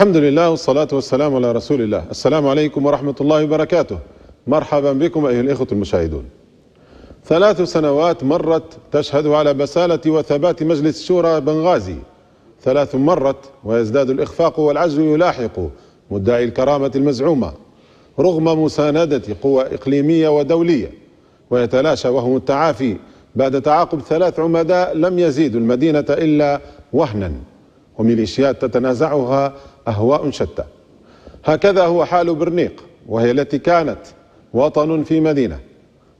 الحمد لله والصلاة والسلام على رسول الله السلام عليكم ورحمة الله وبركاته. مرحبا بكم أيها الإخوة المشاهدون. ثلاث سنوات مرت تشهد على بسالة وثبات مجلس شورى بنغازي. ثلاث مرت ويزداد الإخفاق والعجز يلاحق مدعي الكرامة المزعومة. رغم مساندة قوى إقليمية ودولية ويتلاشى وهم التعافي بعد تعاقب ثلاث عمداء لم يزيدوا المدينة إلا وهنا. وميليشيات تتنازعها أهواء شتى. هكذا هو حال برنيق وهي التي كانت وطن في مدينة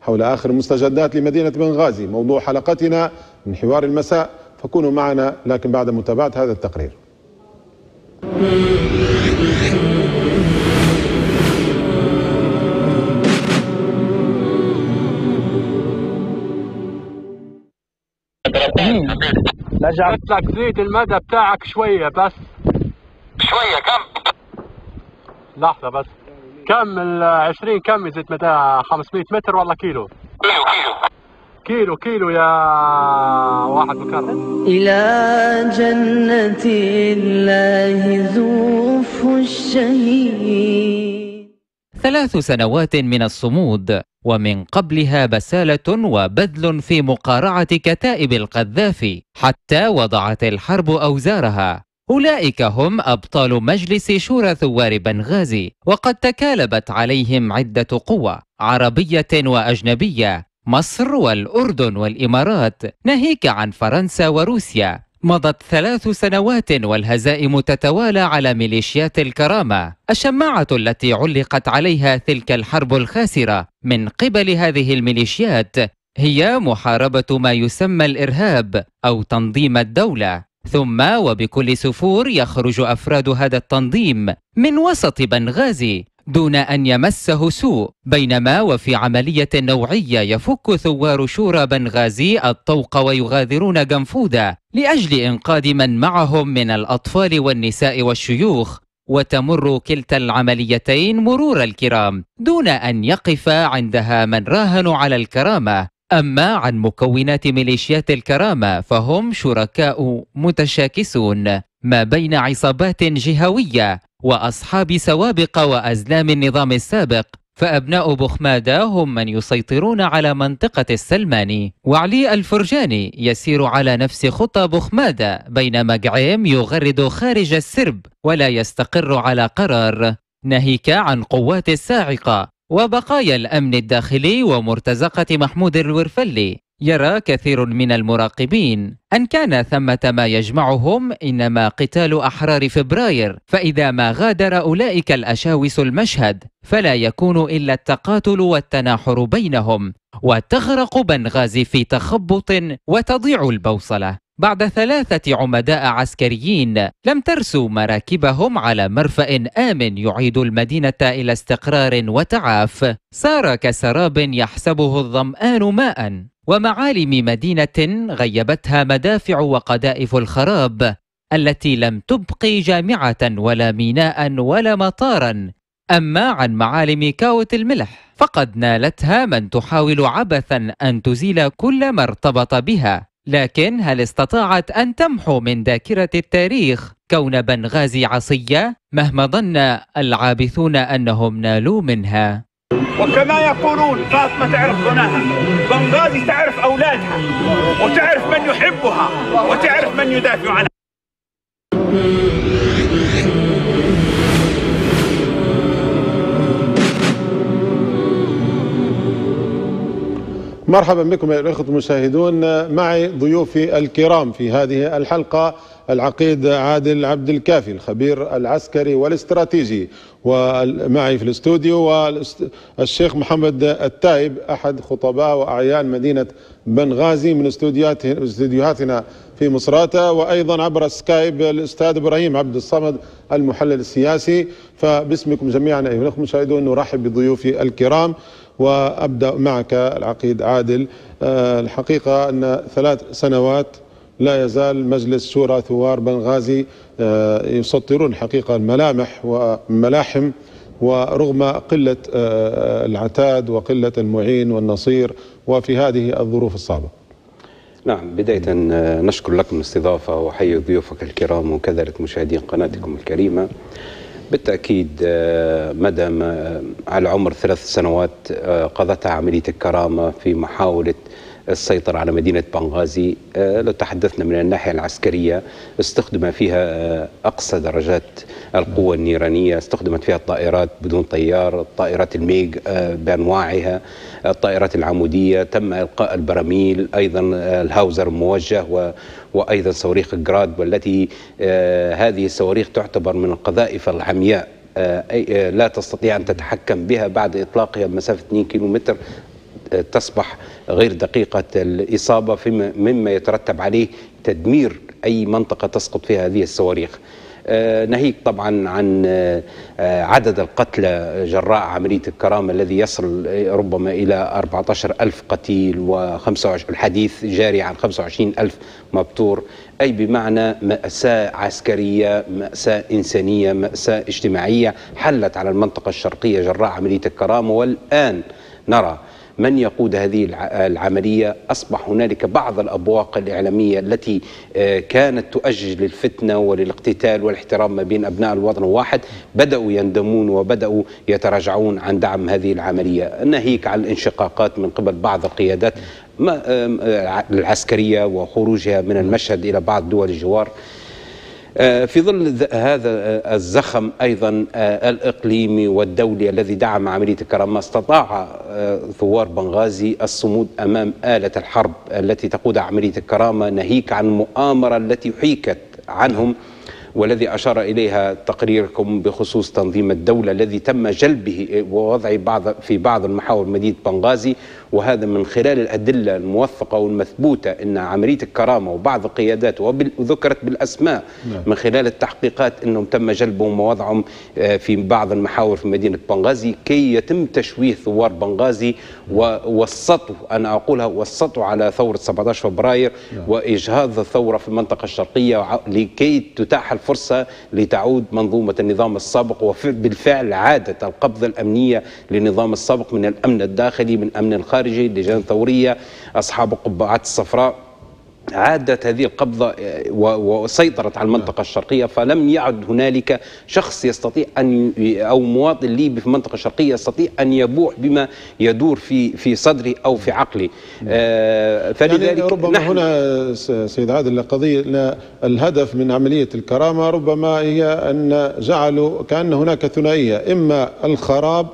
حول آخر المستجدات لمدينة بنغازي. موضوع حلقتنا من حوار المساء فكونوا معنا لكن بعد متابعة هذا التقرير. لجعت لك زيد المدى بتاعك شوية بس. شوية كم؟ لحظة بس. كم ال 20 كم زيت مدى 500 متر ولا كيلو؟ كيلو كيلو. كيلو كيلو يا واحد مكرم إلى جنة الله زوف الشهيد. ثلاث سنوات من الصمود ومن قبلها بسالة وبذل في مقارعة كتائب القذافي حتى وضعت الحرب أوزارها. أولئك هم أبطال مجلس شورى ثوار بنغازي وقد تكالبت عليهم عدة قوى عربية وأجنبية مصر والأردن والإمارات. ناهيك عن فرنسا وروسيا. مضت ثلاث سنوات والهزائم تتوالى على ميليشيات الكرامة. الشماعة التي علقت عليها تلك الحرب الخاسرة من قبل هذه الميليشيات هي محاربة ما يسمى الإرهاب أو تنظيم الدولة. ثم وبكل سفور يخرج أفراد هذا التنظيم من وسط بنغازي دون أن يمسه سوء بينما وفي عملية نوعية يفك ثوار شورى بنغازي الطوق ويغادرون جنفودا لأجل إنقاذ من معهم من الأطفال والنساء والشيوخ وتمر كلتا العمليتين مرور الكرام دون أن يقف عندها من راهنوا على الكرامة. أما عن مكونات ميليشيات الكرامة فهم شركاء متشاكسون. ما بين عصابات جهوية وأصحاب سوابق وأزلام النظام السابق فأبناء بخمادة هم من يسيطرون على منطقة السلماني وعلي الفرجاني يسير على نفس خطى بخمادة بينما قعيم يغرد خارج السرب ولا يستقر على قرار. ناهيك عن قوات الساعقة. وبقايا الأمن الداخلي ومرتزقة محمود الورفلي يرى كثير من المراقبين. أن كان ثمة ما يجمعهم إنما قتال أحرار فبراير. فإذا ما غادر أولئك الأشاوس المشهد فلا يكون إلا التقاتل والتناحر بينهم. وتغرق بنغازي في تخبط وتضيع البوصلة. بعد ثلاثة عمداء عسكريين لم ترسوا مراكبهم على مرفأ آمن يعيد المدينة إلى استقرار وتعاف. صار كسراب يحسبه الظمآن ماء. ومعالم مدينة غيبتها مدافع وقذائف الخراب التي لم تبق جامعة ولا ميناء ولا مطارا. أما عن معالم كاوت الملح فقد نالتها من تحاول عبثا أن تزيل كل ما ارتبط بها. لكن هل استطاعت أن تمحو من ذاكرة التاريخ كون بنغازي عصية مهما ظن العابثون أنهم نالوا منها؟ وكما يقولون فاطمة تعرف غناها بنغازي تعرف أولادها وتعرف من يحبها وتعرف من يدافع عنها. مرحبا بكم أيها الأخوة المشاهدون. معي ضيوفي الكرام في هذه الحلقة العقيد عادل عبد الكافي الخبير العسكري والاستراتيجي ومعي في الاستوديو والشيخ محمد التايب أحد خطباء وأعيان مدينة بنغازي من استوديوهات استوديوهاتنا في مصراتة وأيضا عبر سكايب الأستاذ إبراهيم عبد الصمد المحلل السياسي. فباسمكم جميعا أيها الأخوة المشاهدون نرحب بضيوفي الكرام. وأبدأ معك العقيد عادل. آه، الحقيقة أن ثلاث سنوات لا يزال مجلس شورى ثوار بنغازي آه، يسطرون حقيقة الملامح وملاحم ورغم قلة آه، العتاد وقلة المعين والنصير وفي هذه الظروف الصعبة. نعم بداية نشكر لكم الاستضافة وحيي ضيوفك الكرام وكذلك مشاهدين قناتكم الكريمة. بالتأكيد آه، مدى ما على عمر ثلاث سنوات آه، قضتها عملية الكرامة في محاولة السيطرة على مدينة بنغازي. آه، لو تحدثنا من الناحية العسكرية استخدم فيها آه، أقصى درجات القوة النيرانية استخدمت فيها الطائرات بدون طيار الطائرات الميج آه، بأنواعها الطائرات العمودية تم إلقاء البراميل أيضا آه، الهاوزر الموجه و وأيضا صواريخ جراد والتي آه، هذه الصواريخ تعتبر من القذائف العمياء آه، آه، لا تستطيع أن تتحكم بها بعد إطلاقها بمسافة 2 كيلومتر تصبح غير دقيقة الإصابة فيما مما يترتب عليه تدمير أي منطقة تسقط فيها هذه الصواريخ. ناهيك طبعا عن آه، آه، عدد القتلى جراء عملية الكرامة الذي يصل آه، ربما إلى 14 ألف قتيل و25 الحديث جاري عن 25 ألف مبتور. أي بمعنى مأساة عسكرية مأساة إنسانية مأساة اجتماعية حلت على المنطقة الشرقية جراء عملية الكرامة. والآن نرى من يقود هذه الع- العملية؟ أصبح هنالك بعض الأبواق الإعلامية التي آه، كانت تؤجج للفتنة وللاقتتال والاحترام ما بين أبناء الوطن الواحد بدأوا يندمون وبدأوا يتراجعون عن دعم هذه العملية. ناهيك عن الانشقاقات من قبل بعض القيادات آه، العسكرية وخروجها من المشهد إلى بعض دول الجوار. في ظل هذا آه، الزخم أيضا آه، الإقليمي والدولي الذي دعم عمليه الكرامه استطاع آه، ثوار بنغازي الصمود أمام آلة الحرب التي تقودها عمليه الكرامه ناهيك عن المؤامرة التي حيكت عنهم والذي أشار إليها تقريركم بخصوص تنظيم الدولة الذي تم جلبه ووضعه بعض في بعض المحاور مدينة بنغازي. وهذا من خلال الأدلة الموثقة والمثبوتة إن عملية الكرامة وبعض القيادات وذكرت بالأسماء نعم. من خلال التحقيقات إنهم تم جلبهم ووضعهم آه، في بعض المحاور في مدينة بنغازي كي يتم تشويه ثوار بنغازي ووسطوا أنا أقولها وسطوا على ثورة 17 فبراير وإجهاض الثورة في المنطقة الشرقية وع- لكي تتاح الفرصة لتعود منظومة النظام السابق وبالفعل عادت القبضة الأمنية للنظام السابق من الأمن الداخلي من الامن الخارجي لجان ثورية أصحاب القبعات الصفراء. عادت هذه القبضة وسيطرت على المنطقة الشرقية فلم يعد هنالك شخص يستطيع أن أو مواطن ليبي في المنطقة الشرقية يستطيع أن يبوح بما يدور في في صدره أو في عقله. آه، فلذلك يعني ربما نحن هنا سيد عادل قضية أن الهدف من عملية الكرامة ربما هي أن جعلوا كأن هناك ثنائية إما الخراب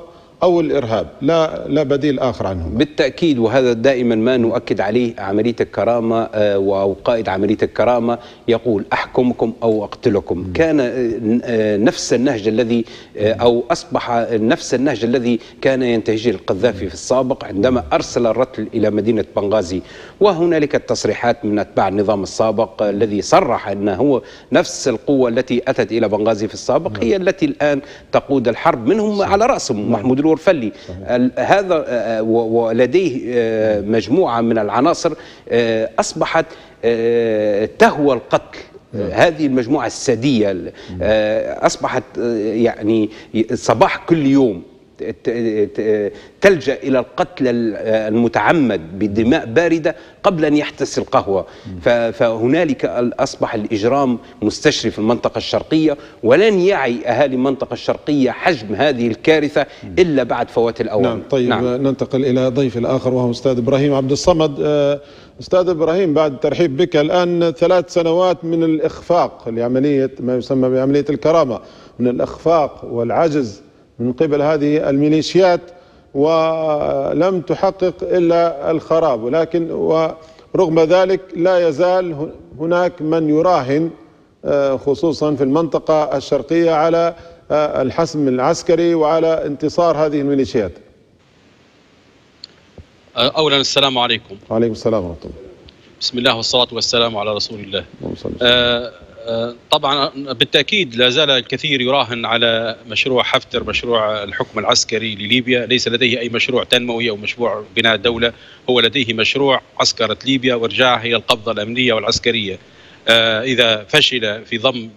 أو الإرهاب لا لا بديل آخر عنهم. بالتأكيد وهذا دائما ما نؤكد عليه عملية الكرامة آه، أو قائد عملية الكرامة يقول أحكمكم أو أقتلكم. كان آه، آه، نفس النهج الذي أو أصبح نفس النهج الذي كان ينتهجه القذافي في السابق عندما أرسل الرتل إلى مدينة بنغازي. وهنالك التصريحات من أتباع النظام السابق الذي صرح أنه هو نفس القوة التي أتت إلى بنغازي في السابق هي التي الآن تقود الحرب منهم على رأسهم. محمود الورفلي ال- هذا آه، و- ولديه آه، مجموعة من العناصر آه، أصبحت آه، تهوى القتل. آه، هذه المجموعة السادية ال- آه، أصبحت آه، يعني صباح كل يوم. ت- ت- تلجأ إلى القتل ال- المتعمد بدماء باردة قبل أن يحتس القهوة. ف- فهنالك ال- أصبح الإجرام مستشري في المنطقة الشرقية ولن يعي أهالي المنطقة الشرقية حجم هذه الكارثة إلا بعد فوات الأوان. نعم طيب نعم. ننتقل إلى ضيف الآخر وهو أستاذ إبراهيم عبد الصمد. آه، أستاذ إبراهيم بعد الترحيب بك الآن ثلاث سنوات من الإخفاق لعملية ما يسمى بعملية الكرامة. من الإخفاق والعجز من قبل هذه الميليشيات ولم تحقق إلا الخراب. ولكن ورغم ذلك لا يزال هناك من يراهن آه، خصوصا في المنطقة الشرقية على آه، الحسم العسكري وعلى انتصار هذه الميليشيات. اولا السلام عليكم. وعليكم السلام ورحمة الله. بسم الله والصلاة والسلام على رسول الله. اللهم صل وسلم. آه، طبعا بالتأكيد لا زال الكثير يراهن على مشروع حفتر مشروع الحكم العسكري لليبيا. ليس لديه أي مشروع تنموي أو مشروع بناء دولة هو لديه مشروع عسكرة ليبيا وارجاعها إلى القبضة الأمنية والعسكرية. آه، إذا فشل في ضم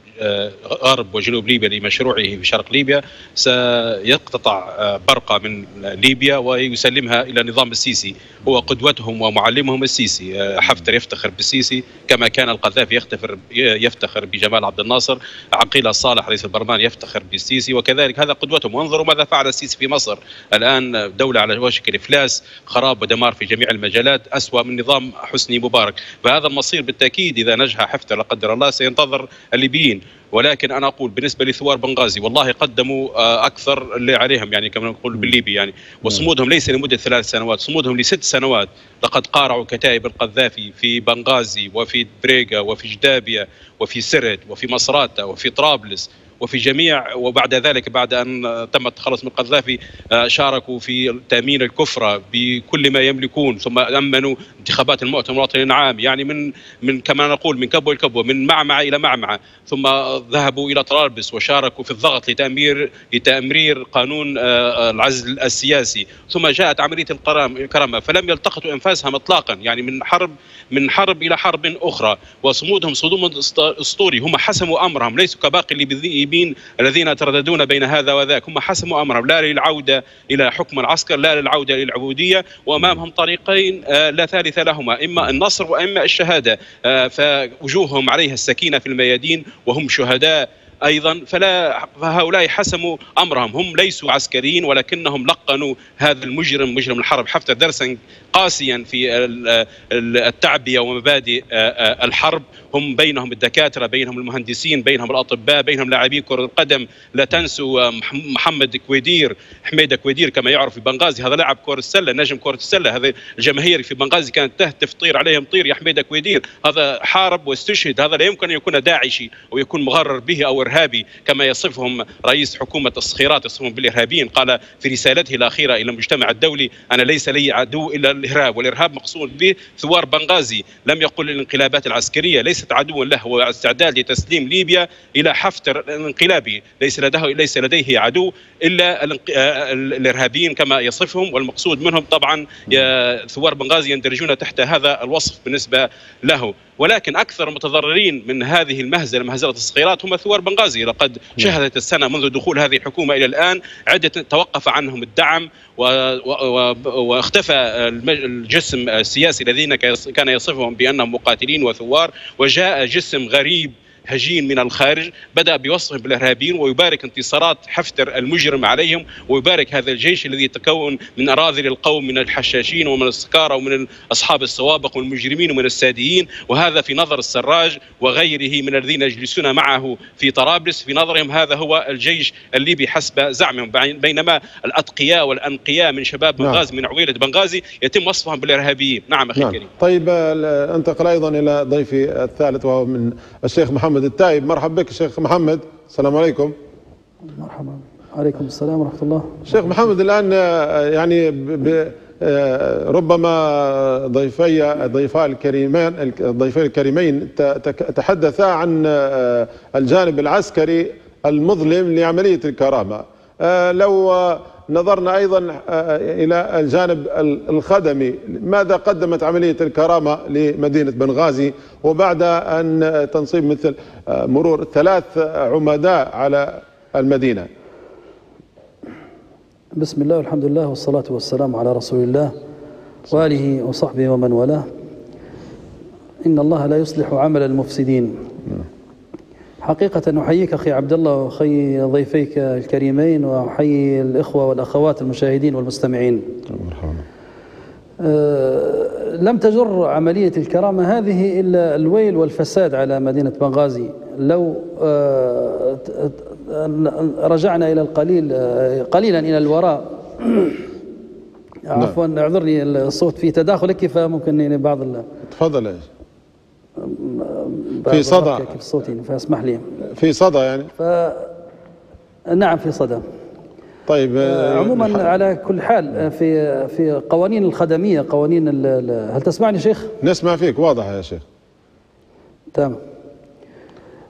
غرب وجنوب ليبيا لمشروعه في شرق ليبيا سيقتطع آه، برقة من ليبيا ويسلمها إلى نظام السيسي. هو قدوتهم ومعلمهم السيسي. آه، حفتر يفتخر بالسيسي كما كان القذافي يفتخر يفتخر بجمال عبد الناصر. عقيل الصالح رئيس البرلمان يفتخر بالسيسي وكذلك هذا قدوتهم. وانظروا ماذا فعل السيسي في مصر. الآن دولة على وشك الإفلاس خراب ودمار في جميع المجالات أسوأ من نظام حسني مبارك. فهذا المصير بالتأكيد إذا نجح حفتر لا قدر الله سينتظر الليبيين. ولكن أنا أقول بالنسبة لثوار بنغازي والله قدموا آه، أكثر اللي عليهم يعني كما نقول بالليبي يعني. وصمودهم ليس لمدة ثلاث سنوات صمودهم لست سنوات. لقد قارعوا كتائب القذافي في بنغازي وفي بريغا وفي جدابيا وفي سرت وفي مصراتة وفي طرابلس. وفي جميع وبعد ذلك بعد أن تم التخلص من القذافي آه، شاركوا في تأمين الكفره بكل ما يملكون ثم أمنوا انتخابات المؤتمر الوطني العام يعني من من كما نقول من كبوه لكبوه من معمعة إلى معمعة. ثم ذهبوا إلى طرابلس وشاركوا في الضغط لتأمير لتامرير قانون آه، آه، العزل السياسي. ثم جاءت عملية الكرامة فلم يلتقطوا أنفاسهم اطلاقا يعني من حرب من حرب إلى حرب أخرى. وصمودهم صدوم أسطوري هم حسموا أمرهم ليسوا كباقي المذيبين الذين يترددون بين هذا وذاك. هم حسموا أمرهم. لا للعودة إلى حكم العسكر لا للعودة للعبوديه وأمامهم طريقين آه، لا ثالث لهما. إما النصر وإما الشهادة. فوجوههم عليها السكينة في الميادين وهم شهداء أيضا. فلا فهؤلاء حسموا أمرهم. هم ليسوا عسكريين ولكنهم لقنوا هذا المجرم مجرم الحرب. حفتر درسا قاسيا في التعبئه ومبادئ الحرب. هم بينهم الدكاترة بينهم المهندسين بينهم الأطباء بينهم لاعبي كرة القدم. لا تنسوا محمد كويدير حميدة كويدير كما يعرف في بنغازي. هذا لاعب كرة السلة نجم كرة السلة. هذا الجماهير في بنغازي كانت تهتف طير عليهم طير. يا حميدة كويدير هذا حارب واستشهد. هذا لا يمكن أن يكون داعشي أو يكون مغرر به أو إرهابي كما يصفهم رئيس حكومة الصخيرات يصفهم بالإرهابيين. قال في رسالته الأخيرة إلى المجتمع الدولي أنا ليس لي عدو إلا الارهاب والإرهاب مقصود به ثوار بنغازي. لم يقل الانقلابات العسكرية ليست عدوا له هو استعداد لتسليم ليبيا إلى حفتر الانقلابي ليس لديه ليس لديه عدو إلا الإرهابيين كما يصفهم. والمقصود منهم طبعا ثوار بنغازي يندرجون تحت هذا الوصف بالنسبة له. ولكن أكثر المتضررين من هذه المهزلة مهزلة الصغيرات هم ثوار بنغازي. لقد نعم. شهدت السنة منذ دخول هذه الحكومة إلى الآن. عدة توقف عنهم الدعم واختفى الجسم السياسي الذين كان يصفهم بأنهم مقاتلين وثوار وجاء جسم غريب هجين من الخارج بدأ بوصفهم بالإرهابيين ويبارك انتصارات حفتر المجرم عليهم ويبارك هذا الجيش الذي يتكون من أراذل القوم من الحشاشين ومن السكارى ومن أصحاب السوابق والمجرمين ومن الساديين وهذا في نظر السراج وغيره من الذين يجلسون معه في طرابلس في نظرهم هذا هو الجيش الليبي حسب زعمهم بينما الأتقياء والأنقياء من شباب نعم. بنغازي من عويلة بنغازي يتم وصفهم بالإرهابيين نعم أخي نعم. الكريم طيب أنتقل أيضا إلى ضيفي الثالث وهو من الشيخ محمد محمد التايب مرحبا بك شيخ محمد. السلام عليكم. مرحبا. عليكم السلام ورحمة الله. شيخ محمد الآن آه، يعني آه، ربما ضيفي ضيفا الكريمين الضيفين الكريمين تحدثا عن آه، الجانب العسكري المظلم لعملية الكرامة. لو نظرنا أيضا آه، إلى الجانب الخدمي. ماذا قدمت عملية الكرامة لمدينة بنغازي؟ وبعد أن تنصيب مثل آه، مرور ثلاث عمداء على المدينة. بسم الله والحمد لله والصلاة والسلام على رسول الله وآله وصحبه ومن والاه. إن الله لا يصلح عمل المفسدين. حقيقة أحييك أخي عبد الله وأحيي ضيفيك الكريمين وأحيي الإخوة والأخوات المشاهدين والمستمعين. أه لم تجر عملية الكرامة هذه إلا الويل والفساد على مدينة بنغازي. لو أه رجعنا إلى القليل قليلا إلى الوراء. عفوا اعذرني الصوت في تداخل فممكن بعض تفضل في صدى كيف صوتي فاسمح لي في صدى يعني ف نعم في صدى طيب آه عموما الحل. على كل حال آه، في في قوانين الخدمية قوانين هل تسمعني شيخ؟ نسمع فيك واضح يا شيخ تمام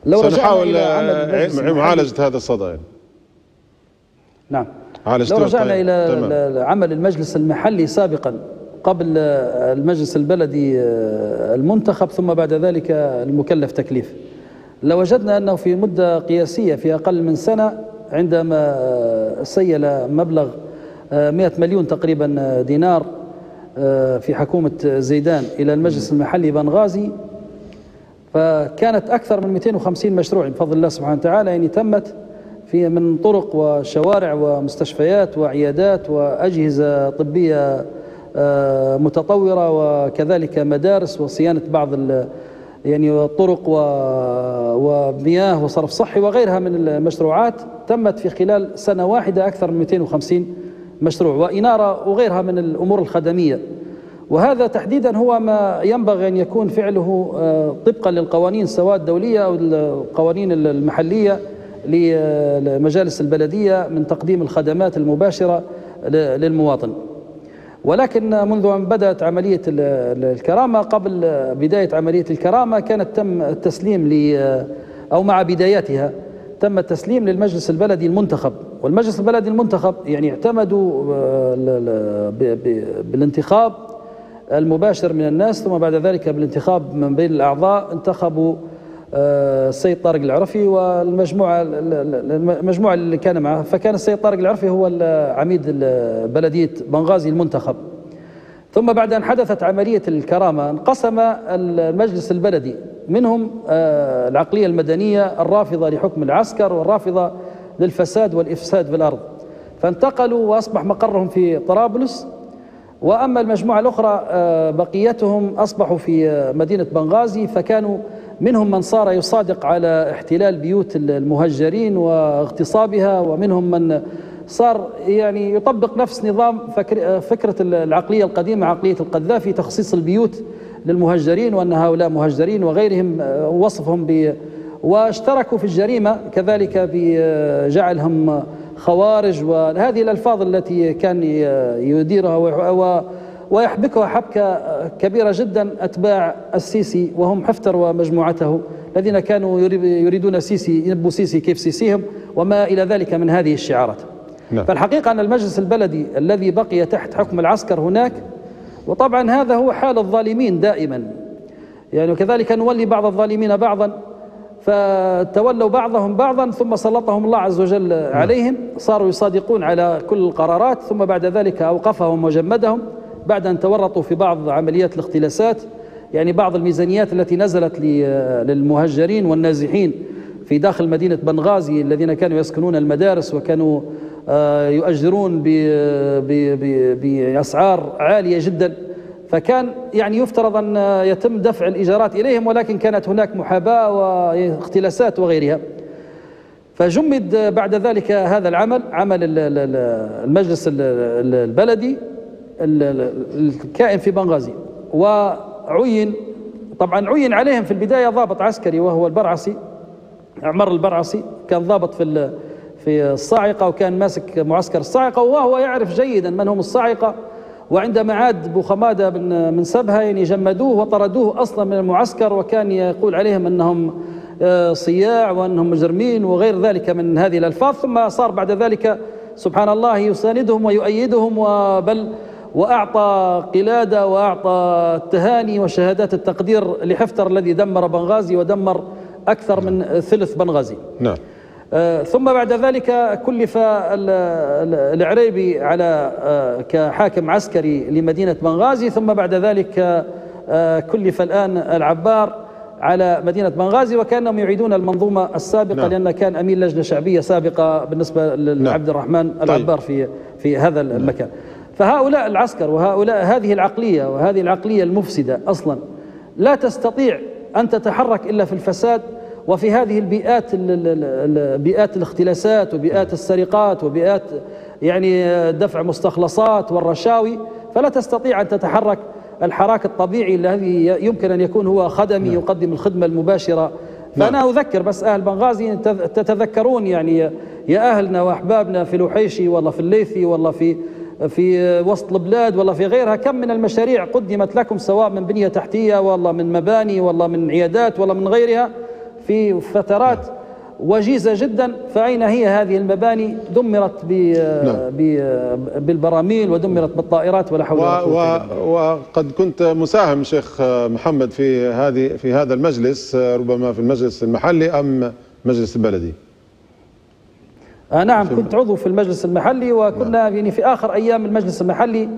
لو سنحاول آه، معالجه هذا الصدى يعني. نعم لو رجعنا طيب. إلى تمام. عمل المجلس المحلي سابقا قبل المجلس البلدي المنتخب ثم بعد ذلك المكلف تكليف. لوجدنا أنه في مدة قياسية في أقل من سنة عندما سيل مبلغ 100 مليون تقريبا دينار في حكومة زيدان إلى المجلس المحلي بنغازي. فكانت أكثر من 250 مشروع بفضل الله سبحانه وتعالى يعني تمت في من طرق وشوارع ومستشفيات وعيادات وأجهزة طبية آه، متطورة وكذلك مدارس وصيانة بعض يعني طرق ومياه وصرف صحي وغيرها من المشروعات تمت في خلال سنة واحدة أكثر من 250 مشروع وإنارة وغيرها من الأمور الخدمية. وهذا تحديدا هو ما ينبغي أن يكون فعله آه، طبقا للقوانين سواء الدولية أو القوانين المحلية لمجالس البلدية من تقديم الخدمات المباشرة للمواطن. ولكن منذ أن بدأت عملية الكرامة قبل بداية عملية الكرامة كانت تم التسليم ل أو مع بدايتها تم التسليم للمجلس البلدي المنتخب. والمجلس البلدي المنتخب يعني اعتمدوا آه، بالانتخاب المباشر من الناس ثم بعد ذلك بالانتخاب من بين الأعضاء انتخبوا السيد طارق العرفي والمجموعة المجموعة اللي كان معه. فكان السيد طارق العرفي هو عميد بلدية بنغازي المنتخب. ثم بعد أن حدثت عملية الكرامة انقسم المجلس البلدي منهم آه، العقلية المدنية الرافضة لحكم العسكر والرافضة للفساد والإفساد في الأرض. فانتقلوا وأصبح مقرهم في طرابلس. وأما المجموعة الأخرى آه، بقيتهم أصبحوا في مدينة بنغازي. فكانوا منهم من صار يصادق على احتلال بيوت المهجرين واغتصابها ومنهم من صار يعني يطبق نفس نظام فكرة العقلية القديمة عقلية القذافي تخصيص البيوت للمهجرين وأن هؤلاء مهجرين وغيرهم وصفهم ب واشتركوا في الجريمة كذلك بجعلهم خوارج. وهذه الألفاظ التي كان يديرها ويحبكها حبكة كبيرة جدا أتباع السيسي وهم حفتر ومجموعته الذين كانوا يريدون السيسي ينبوا سيسي كيف سيسيهم وما إلى ذلك من هذه الشعارات. نعم. فالحقيقة أن المجلس البلدي الذي بقي تحت حكم العسكر هناك وطبعا هذا هو حال الظالمين دائما. يعني وكذلك نولي بعض الظالمين بعضا فتولوا بعضهم بعضا ثم سلطهم الله عز وجل عليهم صاروا يصادقون على كل القرارات ثم بعد ذلك أوقفهم وجمدهم. بعد أن تورطوا في بعض عمليات الاختلاسات يعني بعض الميزانيات التي نزلت للمهجرين والنازحين في داخل مدينة بنغازي الذين كانوا يسكنون المدارس وكانوا آه، يؤجرون بأسعار عالية جدا. فكان يعني يفترض أن يتم دفع الإيجارات إليهم ولكن كانت هناك محاباة واختلاسات وغيرها. فجمد بعد ذلك هذا العمل عمل المجلس البلدي الكائن في بنغازي. وعين طبعا عين عليهم في البداية ضابط عسكري وهو البرعسي عمر البرعسي كان ضابط في في الصاعقة وكان ماسك معسكر الصاعقة وهو يعرف جيدا من هم الصاعقة. وعندما عاد بوخمادة من سبها يعني جمدوه وطردوه أصلا من المعسكر وكان يقول عليهم أنهم آه، صياع وأنهم مجرمين وغير ذلك من هذه الألفاظ. ثم صار بعد ذلك سبحان الله يساندهم ويؤيدهم وبل وأعطى قلادة وأعطى التهاني وشهادات التقدير لحفتر الذي دمر بنغازي ودمر أكثر من ثلث بنغازي نعم آه ثم بعد ذلك كلف العريبي على آه كحاكم عسكري لمدينة بنغازي ثم بعد ذلك آه كلف الآن العبار على مدينة بنغازي وكأنهم يعيدون المنظومة السابقة نعم. لأن كان أمين لجنة شعبية سابقة بالنسبة لعبد نعم. الرحمن العبار طيب. في في هذا المكان فهؤلاء العسكر وهؤلاء هذه العقلية وهذه العقلية المفسدة أصلا لا تستطيع أن تتحرك إلا في الفساد وفي هذه البيئات بيئات الاختلاسات وبيئات السرقات وبيئات يعني دفع مستخلصات والرشاوي فلا تستطيع أن تتحرك الحراك الطبيعي الذي يمكن أن يكون هو خدمي نعم. يقدم الخدمة المباشرة فأنا نعم. أذكر بس أهل بنغازي تتذكرون يعني يا أهلنا وأحبابنا في الوحيشي والله في الليثي والله في في وسط البلاد ولا في غيرها كم من المشاريع قدمت لكم سواء من بنية تحتية والله من مباني والله من عيادات والله من غيرها في فترات وجيزة جدا فأين هي هذه المباني دمرت ب نعم. بالبراميل ودمرت بالطائرات ولا حول ولا قوة. وقد كنت مساهم شيخ محمد في هذه في هذا المجلس ربما في المجلس المحلي أم مجلس البلدي آه نعم كنت عضو في المجلس المحلي وكنا يعني في آخر أيام المجلس المحلي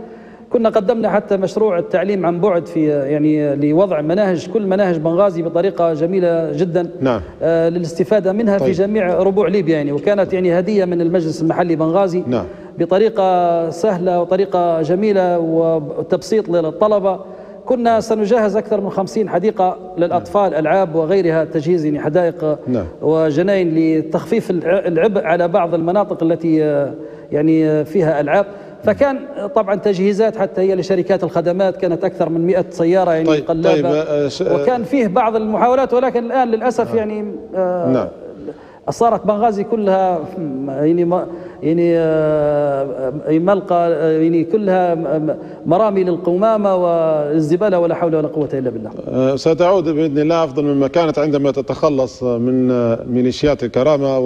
كنا قدمنا حتى مشروع التعليم عن بعد في يعني لوضع مناهج كل مناهج بنغازي بطريقة جميلة جدا نعم. آه للاستفادة منها طيب. في جميع ربوع ليبيا يعني وكانت يعني هدية من المجلس المحلي بنغازي نعم. بطريقة سهلة وطريقة جميلة وتبسيط للطلبة كنا سنجهز أكثر من خمسين حديقة للأطفال ألعاب وغيرها تجهيز يعني حدائق نعم. وجناين لتخفيف الع- العبء على بعض المناطق التي آه، يعني آه، فيها ألعاب. فكان آه، طبعا تجهيزات حتى هي لشركات الخدمات كانت أكثر من 100 سيارة يعني طيب- طيب، آه، ش- وكان فيه بعض المحاولات ولكن الآن للأسف يعني آه، نعم. صارت بنغازي كلها يعني يعني آه، آه، ملقى آه، يعني كلها مرامي للقمامة والزبالة ولا حول ولا قوة إلا بالله ستعود بإذن الله أفضل مما كانت عندما تتخلص من ميليشيات الكرامه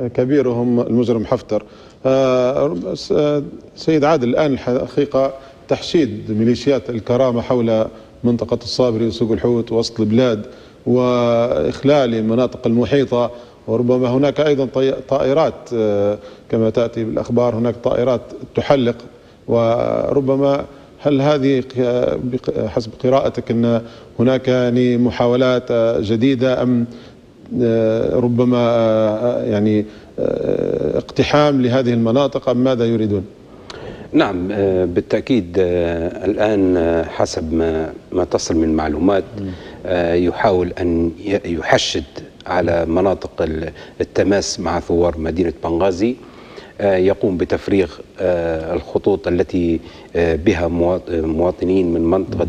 وكبيرهم المجرم حفتر. سيد عادل الآن الحقيقة تحشيد ميليشيات الكرامة حول منطقة الصابري وسوق الحوت وسط البلاد وإخلال المناطق المحيطة وربما هناك أيضا طي- طائرات آه، كما تأتي بالأخبار هناك طائرات تحلق وربما هل هذه حسب قراءتك إن هناك يعني محاولات آه، جديدة أم آه، ربما يعني اقتحام لهذه المناطق أم ماذا يريدون؟ نعم بالتأكيد الآن حسب ما ما تصل من معلومات يحاول أن يحشد على مناطق ال- التماس مع ثوار مدينة بنغازي. آه، يقوم بتفريغ آه، الخطوط التي آه، بها مواط- مواطنين من منطقة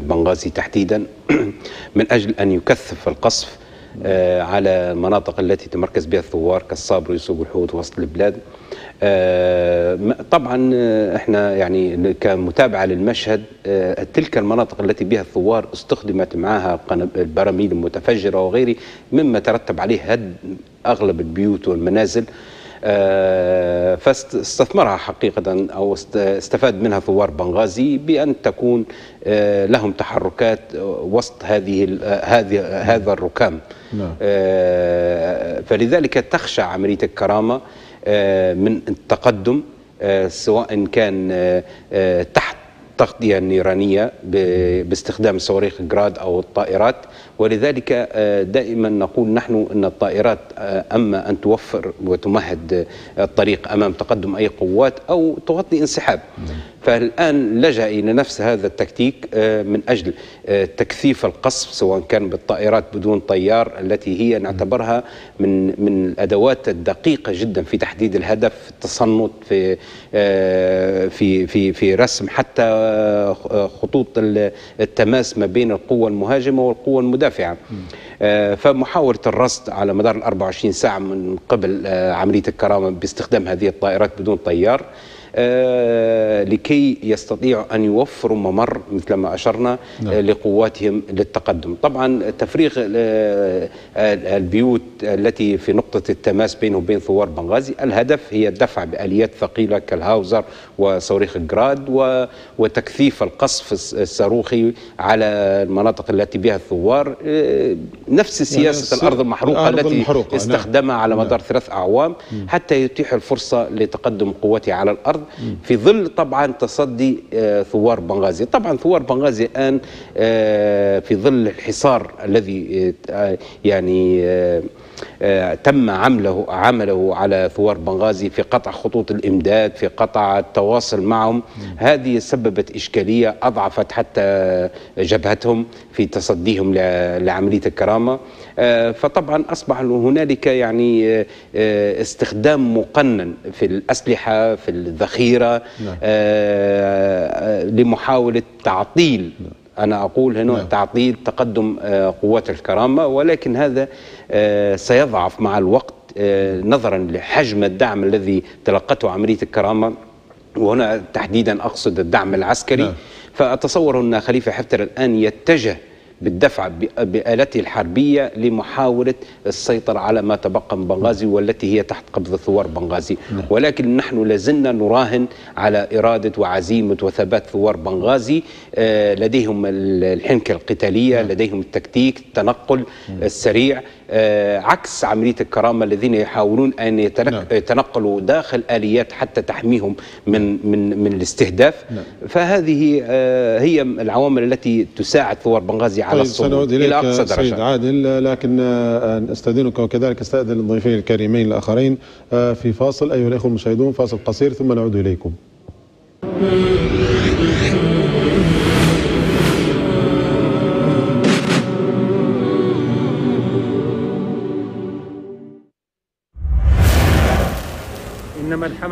بنغازي تحديدا. من أجل أن يكثف القصف على المناطق التي تمركز بها الثوار كالصابري وسوق الحوت وسط البلاد. طبعا آه، إحنا يعني كمتابعة للمشهد آه، تلك المناطق التي بها الثوار استخدمت معها البراميل المتفجرة وغيره مما ترتب عليه هد أغلب البيوت والمنازل. آه، فاستثمرها حقيقة أو است- استفاد منها ثوار بنغازي بأن تكون آه، لهم تحركات وسط هذه آه، هذه هذا الركام. نعم. آه، فلذلك تخشى عملية الكرامة. آه، من التقدم آه، سواء كان آه، آه، تحت التغطية النيرانية ب- باستخدام صواريخ جراد أو الطائرات. ولذلك آه، دائما نقول نحن أن الطائرات آه، أما أن توفر وتمهد آه، الطريق أمام تقدم أي قوات أو تغطي انسحاب. فالآن لجأ إلى نفس هذا التكتيك من أجل تكثيف القصف سواء كان بالطائرات بدون طيار التي هي نعتبرها من من الأدوات الدقيقة جدا في تحديد الهدف في التصنت في في في في رسم حتى خطوط ال- التماس ما بين القوة المهاجمة والقوة المدافعة. آه، فمحاولة الرصد على مدار ال 24 ساعة من قبل آه، عملية الكرامة باستخدام هذه الطائرات بدون طيار لكي يستطيعوا أن يوفروا ممر مثل ما أشرنا نعم. آه، لقواتهم للتقدم. طبعا تفريغ آه، آه، البيوت التي في نقطة التماس بينه وبين ثوار بنغازي الهدف هي الدفع بآليات ثقيلة كالهاوزر وصواريخ الجراد و- وتكثيف القصف الصاروخي على المناطق التي بها الثوار. آه، نفس سياسة الس- الأرض المحروقة الأرض التي المحروقة، نعم. استخدمها على مدار ثلاث أعوام حتى يتيح الفرصة لتقدم قوته على الأرض. في ظل طبعا تصدي آه، ثوار بنغازي. طبعا ثوار بنغازي الآن آه، في ظل الحصار الذي آه، يعني تم عمله عمله على ثوار بنغازي في قطع خطوط الإمداد في قطع التواصل معهم. هذه سببت إشكالية أضعفت حتى جبهتهم في تصديهم لعملية الكرامة. آه، فطبعا أصبح هنالك يعني آه، آه، استخدام مقنن في الأسلحة في الذخيرة نعم. آه، آه، لمحاولة تعطيل أنا أقول هنا نعم. تعطيل تقدم آه، قوات الكرامة ولكن هذا آه، سيضعف مع الوقت آه، نظرا لحجم الدعم الذي تلقته عملية الكرامة وهنا تحديدا أقصد الدعم العسكري نعم. فأتصور أن خليفة حفتر الآن يتجه بالدفع بآلته الحربية لمحاولة السيطرة على ما تبقى من بنغازي والتي هي تحت قبض ثوار بنغازي. ولكن نحن لازلنا نراهن على إرادة وعزيمة وثبات ثوار بنغازي. آه، لديهم ال- الحنكة القتالية لديهم التكتيك التنقل السريع. آه، عكس عملية الكرامة الذين يحاولون أن يتنق- يتنقلوا داخل آليات حتى تحميهم من من من الاستهداف. فهذه آه، هي العوامل التي تساعد ثوار بنغازي على طيب الصمود إلى إليك أقصى سيد عادل. لكن آه، أستأذنك وكذلك أستأذن الضيفين الكريمين الآخرين آه، في فاصل أيها الأخوة المشاهدون فاصل قصير ثم نعود إليكم.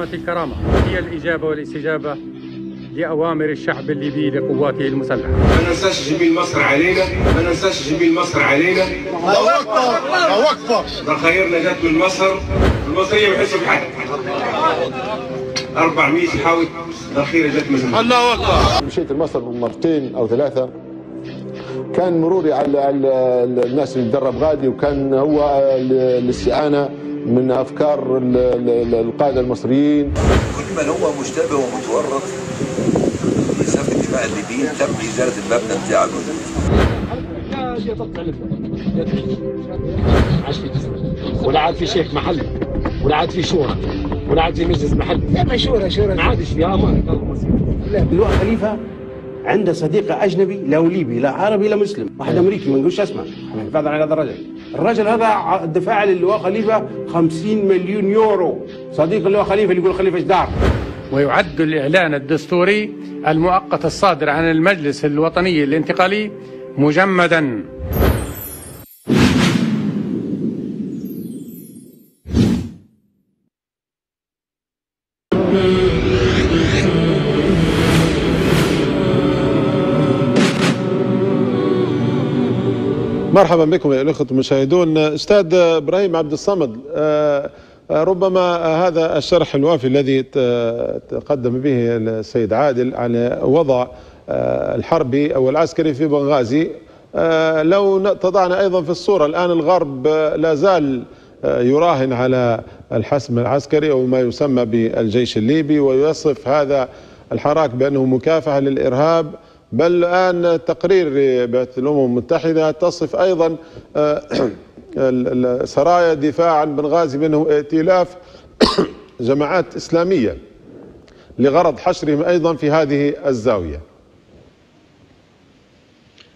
ملحمة الكرامة. هي الإجابة والاستجابة لأوامر الشعب الليبي لقواته المسلحة. ما ننساش جميل مصر علينا. ما ننساش جميل مصر علينا. الله أكبر الله أكبر. ذخايرنا جت من مصر. المصرية ما يحسوا بحد 400 حاوي ذخيره جت من الله أكبر. مشيت لمصر مرتين أو ثلاثة. كان مروري على على الناس اللي تدرب غادي وكان هو ال- الاستعانة. من أفكار ال- ال- القادة المصريين. كل من هو مشتبه ومتورط في سفك الدفاع الليبيين تم إزالة المبنى بتاعه. ولا عاد في شيخ محل ولا عاد في شورى ولا عاد في مجلس محل. لا ما شورى شورى. ما عادش في أمان اللواء خليفة عنده صديق أجنبي لا ليبي لا عربي لا مسلم. واحد أمريكي ما نقولش اسمه حفاظا على هذا الرجل. الرجل هذا دفع للواء خليفة 50 مليون يورو. صديق اللواء خليفة اللي يقول خليفة جدار ويعد الإعلان الدستوري المؤقت الصادر عن المجلس الوطني الانتقالي مجمدا. مرحبا بكم يا الأخوة المشاهدون. أستاذ إبراهيم عبد الصمد آه، آه، ربما هذا الشرح الوافي الذي تقدم به السيد عادل على وضع آه، الحربي أو العسكري في بنغازي. لو تضعنا أيضا في الصورة الآن الغرب لا زال يراهن على الحسم العسكري أو ما يسمى بالجيش الليبي ويصف هذا الحراك بأنه مكافحة للإرهاب. بل الآن تقرير بعثة الأمم المتحدة تصف أيضا آه، سرايا دفاع عن بنغازي بأنه ائتلاف جماعات إسلامية لغرض حشرهم أيضا في هذه الزاوية.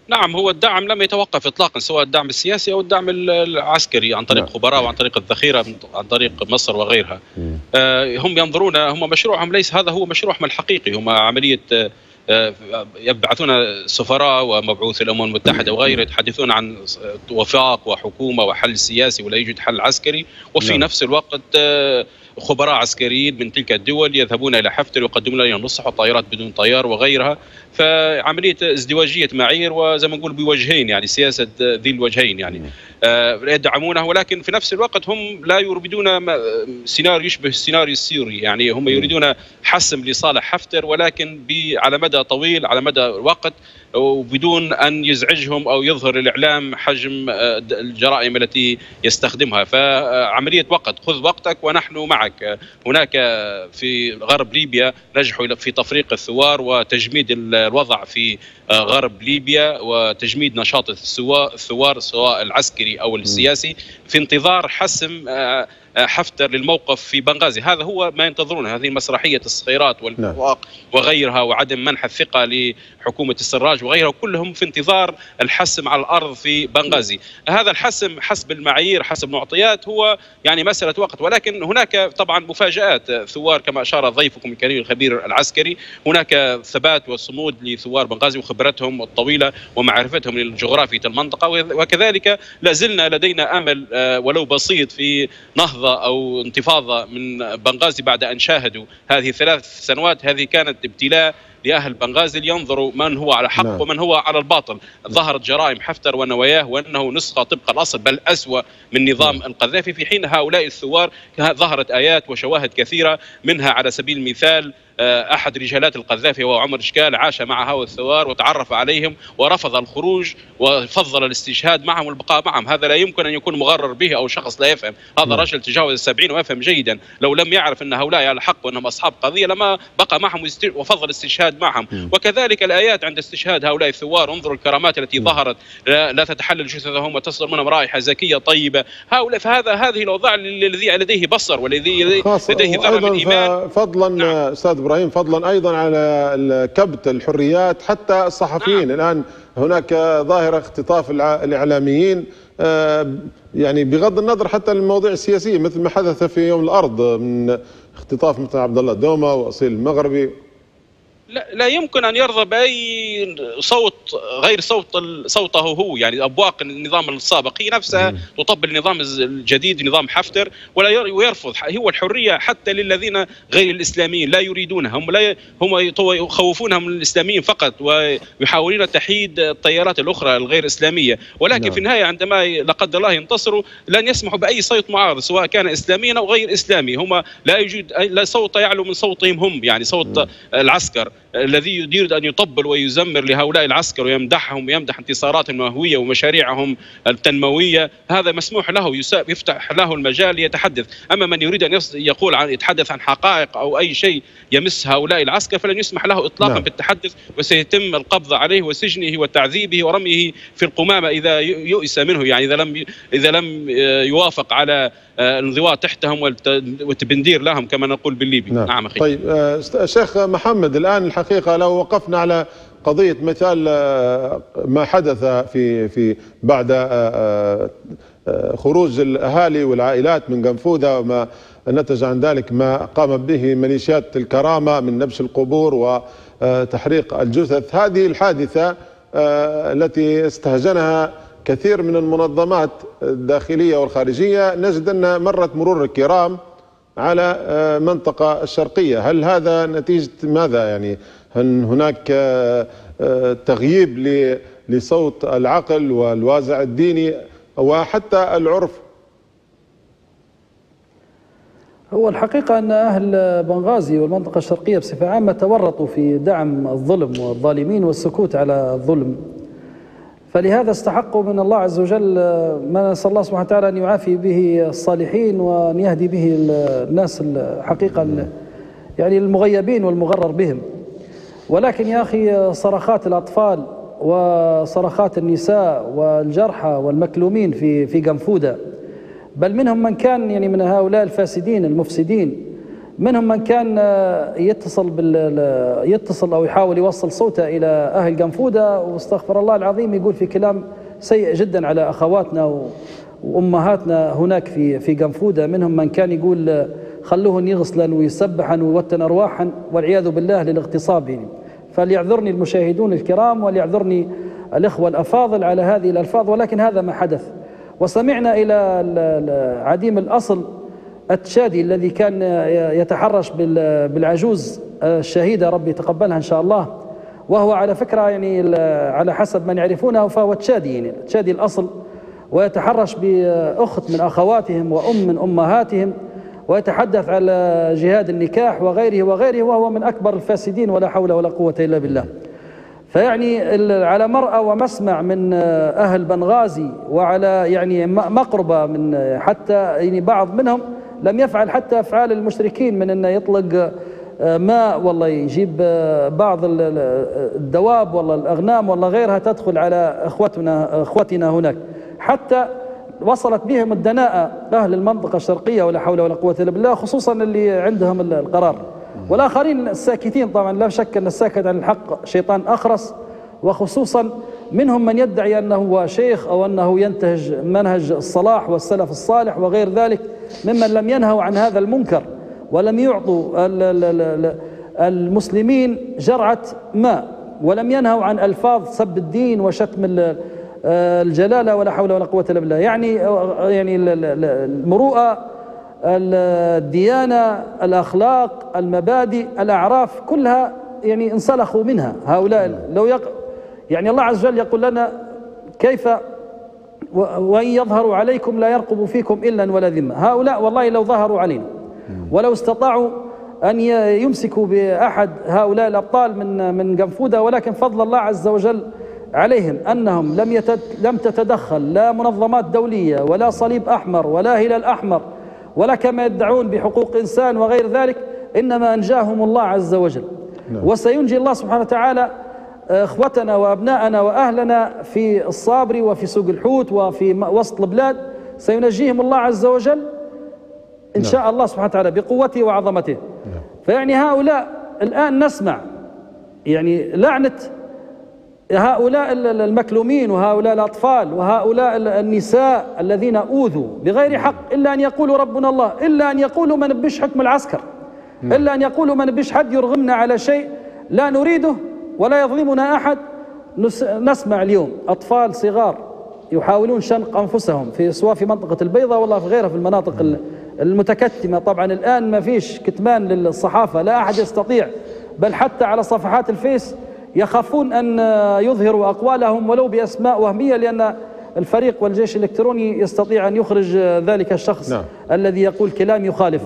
نعم هو الدعم لم يتوقف اطلاقا سواء الدعم السياسي أو الدعم ال- العسكري عن طريق خبراء وعن طريق الذخيرة عن طريق مصر وغيرها. آه، هم ينظرون هم مشروعهم ليس هذا هو مشروعهم الحقيقي هم عملية آه، يبعثون سفراء ومبعوث الأمم المتحدة وغيره يتحدثون عن وفاق وحكومة وحل سياسي ولا يوجد حل عسكري. وفي نعم. نفس الوقت آه، خبراء عسكريين من تلك الدول يذهبون إلى حفتر ويقدمون لنا النصح وطائرات بدون طيار وغيرها. فعملية ازدواجية معايير وزي ما نقول بوجهين يعني سياسة ذي الوجهين يعني. آه، يدعمونه ولكن في نفس الوقت هم لا يريدون سيناريو يشبه السيناريو السوري يعني هم يريدون حسم لصالح حفتر ولكن على مدى طويل على مدى وقت وبدون أن يزعجهم أو يظهر الإعلام حجم آه، الجرائم التي يستخدمها. فعملية وقت خذ وقتك ونحن معك. هناك في غرب ليبيا نجحوا في تفريق الثوار وتجميد الوضع في آه، غرب ليبيا وتجميد نشاط الثوا- الثوار سواء العسكري أو السياسي في انتظار حسم آه، حفتر للموقف في بنغازي. هذا هو ما ينتظرونه هذه مسرحية الصخيرات والفواق وغيرها وعدم منح الثقة لحكومة السراج وغيرها كلهم في انتظار الحسم على الأرض في بنغازي. هذا الحسم حسب المعايير حسب المعطيات هو يعني مسألة وقت. ولكن هناك طبعا مفاجآت ثوار كما أشار ضيفكم الكريم الخبير العسكري. هناك ثبات وصمود لثوار بنغازي وخبرتهم الطويلة ومعرفتهم لجغرافيه المنطقة وكذلك لا زلنا لدينا أمل آه، ولو بسيط في نهضه أو انتفاضة من بنغازي بعد أن شاهدوا هذه ثلاث سنوات هذه كانت ابتلاء لأهل بنغازي لينظروا من هو على حق نعم. ومن هو على الباطل. ظهرت جرائم حفتر ونواياه وأنه نسخة طبق الأصل بل أسوأ من نظام القذافي. في حين هؤلاء الثوار ظهرت آيات وشواهد كثيرة منها على سبيل المثال أحد رجالات القذافي وهو عمر شكال عاش مع هؤلاء الثوار وتعرف عليهم ورفض الخروج وفضل الاستشهاد معهم والبقاء معهم. هذا لا يمكن أن يكون مغرر به أو شخص لا يفهم. هذا نعم. رجل تجاوز السبعين ويفهم جيدا. لو لم يعرف أن هؤلاء على حق وأنهم أصحاب قضية لما بقى معهم وفضل الاستشهاد معهم. وكذلك الآيات عند استشهاد هؤلاء الثوار انظروا الكرامات التي ظهرت. لا, لا تتحلل جثثهم وتصدر منهم رائحة زكية طيبة. هؤلاء فهذا هذه الأوضاع الذي لديه بصر والذي لديه ذرة من إيمان. فضلا نعم. أستاذ إبراهيم فضلا أيضا على كبت الحريات حتى الصحفيين نعم. الآن هناك ظاهرة اختطاف الإعلاميين آه، يعني بغض النظر حتى المواضيع السياسية مثل ما حدث في يوم الأرض من اختطاف مثل عبد الله دوما وأصيل المغربي لا, لا يمكن أن يرضى بأي صوت غير صوت صوته هو. يعني أبواق النظام السابق هي نفسها تطبل النظام الجديد نظام حفتر ولا ير- ويرفض. هو الحرية حتى للذين غير الإسلاميين لا يريدونها. هم لا هم يخوفونهم من الإسلاميين فقط ويحاولون تحييد التيارات الأخرى الغير إسلامية. ولكن نعم. في النهاية عندما لا قدر الله ينتصروا لن يسمحوا بأي صوت معارض سواء كان إسلاميا أو غير إسلامي. هم لا يوجد لا صوت يعلو من صوتهم هم يعني صوت العسكر. الذي يريد أن يطبل ويزمر لهؤلاء العسكر ويمدحهم ويمدح انتصاراتهم الوهويه ومشاريعهم التنموية. هذا مسموح له يفتح له المجال ليتحدث. أما من يريد أن يقول عن يتحدث عن حقائق أو أي شيء يمس هؤلاء العسكر فلن يسمح له اطلاقا نعم. بالتحدث وسيتم القبض عليه وسجنه وتعذيبه ورميه في القمامة إذا ي- يؤس منه. يعني إذا لم إذا لم آه، يوافق على آه، الانضواء تحتهم والت- والتبندير لهم كما نقول بالليبي. نعم, نعم أخي. طيب آه، شيخ محمد الآن الحقيقة لو وقفنا على قضية مثال آه، ما حدث في في بعد آه، آه، آه، خروج الأهالي والعائلات من قنفوذه وما نتج عن ذلك ما قامت به ميليشيات الكرامة من نبش القبور وتحريق الجثث. هذه الحادثة آه، التي استهجنها كثير من المنظمات الداخلية والخارجية نجد أن مرت مرور الكرام على آه، منطقة الشرقية. هل هذا نتيجة ماذا؟ يعني هل هناك آه، تغييب لصوت العقل والوازع الديني وحتى العرف هو الحقيقة أن أهل بنغازي والمنطقة الشرقية بصفة عامة تورطوا في دعم الظلم والظالمين والسكوت على الظلم. فلهذا استحقوا من الله عز وجل ما نسأل الله سبحانه وتعالى أن يعافي به الصالحين وأن يهدي به الناس الحقيقة يعني المغيبين والمغرر بهم. ولكن يا أخي صرخات الأطفال وصرخات النساء والجرحى والمكلومين في في قنفودة بل منهم من كان يعني من هؤلاء الفاسدين المفسدين. منهم من كان آه، يتصل بال يتصل أو يحاول يوصل صوته إلى أهل قنفوده واستغفر الله العظيم يقول في كلام سيء جدا على أخواتنا و- وأمهاتنا هناك في في قنفوده منهم من كان يقول آه، خلوهن يغسلن ويسبحن ويوتن ارواحا والعياذ بالله للاغتصاب. يعني فليعذرني المشاهدون الكرام وليعذرني الإخوة الأفاضل على هذه الألفاظ ولكن هذا ما حدث. وسمعنا ال- عديم الأصل التشادي الذي كان يتحرش بال- بالعجوز الشهيدة. ربي يتقبلها إن شاء الله. وهو على فكرة يعني على حسب من يعرفونه فهو تشادي يعني تشادي الأصل. ويتحرش بأخت من أخواتهم وأم من أمهاتهم. ويتحدث على جهاد النكاح وغيره وغيره وهو من أكبر الفاسدين ولا حول ولا قوة إلا بالله. فيعني على مرأى ومسمع من آه، أهل بنغازي وعلى يعني مقربة من آه، حتى يعني بعض منهم لم يفعل حتى أفعال المشركين من أنه يطلق آه، ماء والله يجيب بعض ال- ال- الدواب والله الأغنام والله غيرها تدخل على أخوتنا أخوتنا هناك. حتى وصلت بهم الدناءة أهل المنطقة الشرقية ولا حول ولا قوة إلا بالله خصوصا اللي عندهم ال- القرار. والآخرين الساكتين طبعا لا شك أن الساكت عن الحق شيطان أخرس. وخصوصا منهم من يدعي أنه هو شيخ أو أنه ينتهج منهج الصلاح والسلف الصالح وغير ذلك ممن لم ينهوا عن هذا المنكر ولم يعطوا ال- ال- ال- ال- المسلمين جرعة ماء ولم ينهوا عن ألفاظ سب الدين وشتم آه، الجلالة ولا حول ولا قوة إلا بالله. يعني يعني ال- ال- ال- المروءة الديانة الأخلاق المبادئ الأعراف كلها يعني انسلخوا منها. هؤلاء لو يق يعني الله عز وجل يقول لنا كيف و- وإن يظهروا عليكم لا يرقبوا فيكم إلا ولا ذمة. هؤلاء والله لو ظهروا علينا. ولو استطاعوا أن يمسكوا بأحد هؤلاء الأبطال من من قنفودة ولكن فضل الله عز وجل عليهم أنهم لم يتد لم تتدخل. لا منظمات دولية ولا صليب أحمر ولا هلال أحمر. ولا كما يدعون بحقوق إنسان وغير ذلك إنما أنجاهم الله عز وجل. وسينجي الله سبحانه وتعالى إخوتنا وأبناءنا وأهلنا في الصابر وفي سوق الحوت وفي وسط البلاد. سينجيهم الله عز وجل إن شاء الله سبحانه وتعالى بقوته وعظمته. فيعني هؤلاء الآن نسمع يعني لعنة هؤلاء ال- ال- المكلومين وهؤلاء الأطفال وهؤلاء ال- النساء الذين أوذوا بغير حق إلا أن يقولوا ربنا الله إلا أن يقولوا ما نبيش حكم العسكر إلا أن يقولوا ما نبيش حد يرغمنا على شيء لا نريده ولا يظلمنا أحد. نس- نسمع اليوم أطفال صغار يحاولون شنق أنفسهم في سواء في منطقة البيضاء ولا في غيرها في المناطق ال- المتكتمة. طبعا الآن ما فيش كتمان للصحافة لا أحد يستطيع بل حتى على صفحات الفيس يخافون أن يظهروا أقوالهم ولو بأسماء وهمية لأن الفريق والجيش الإلكتروني يستطيع أن يخرج ذلك الشخص نعم. الذي يقول كلام يخالف.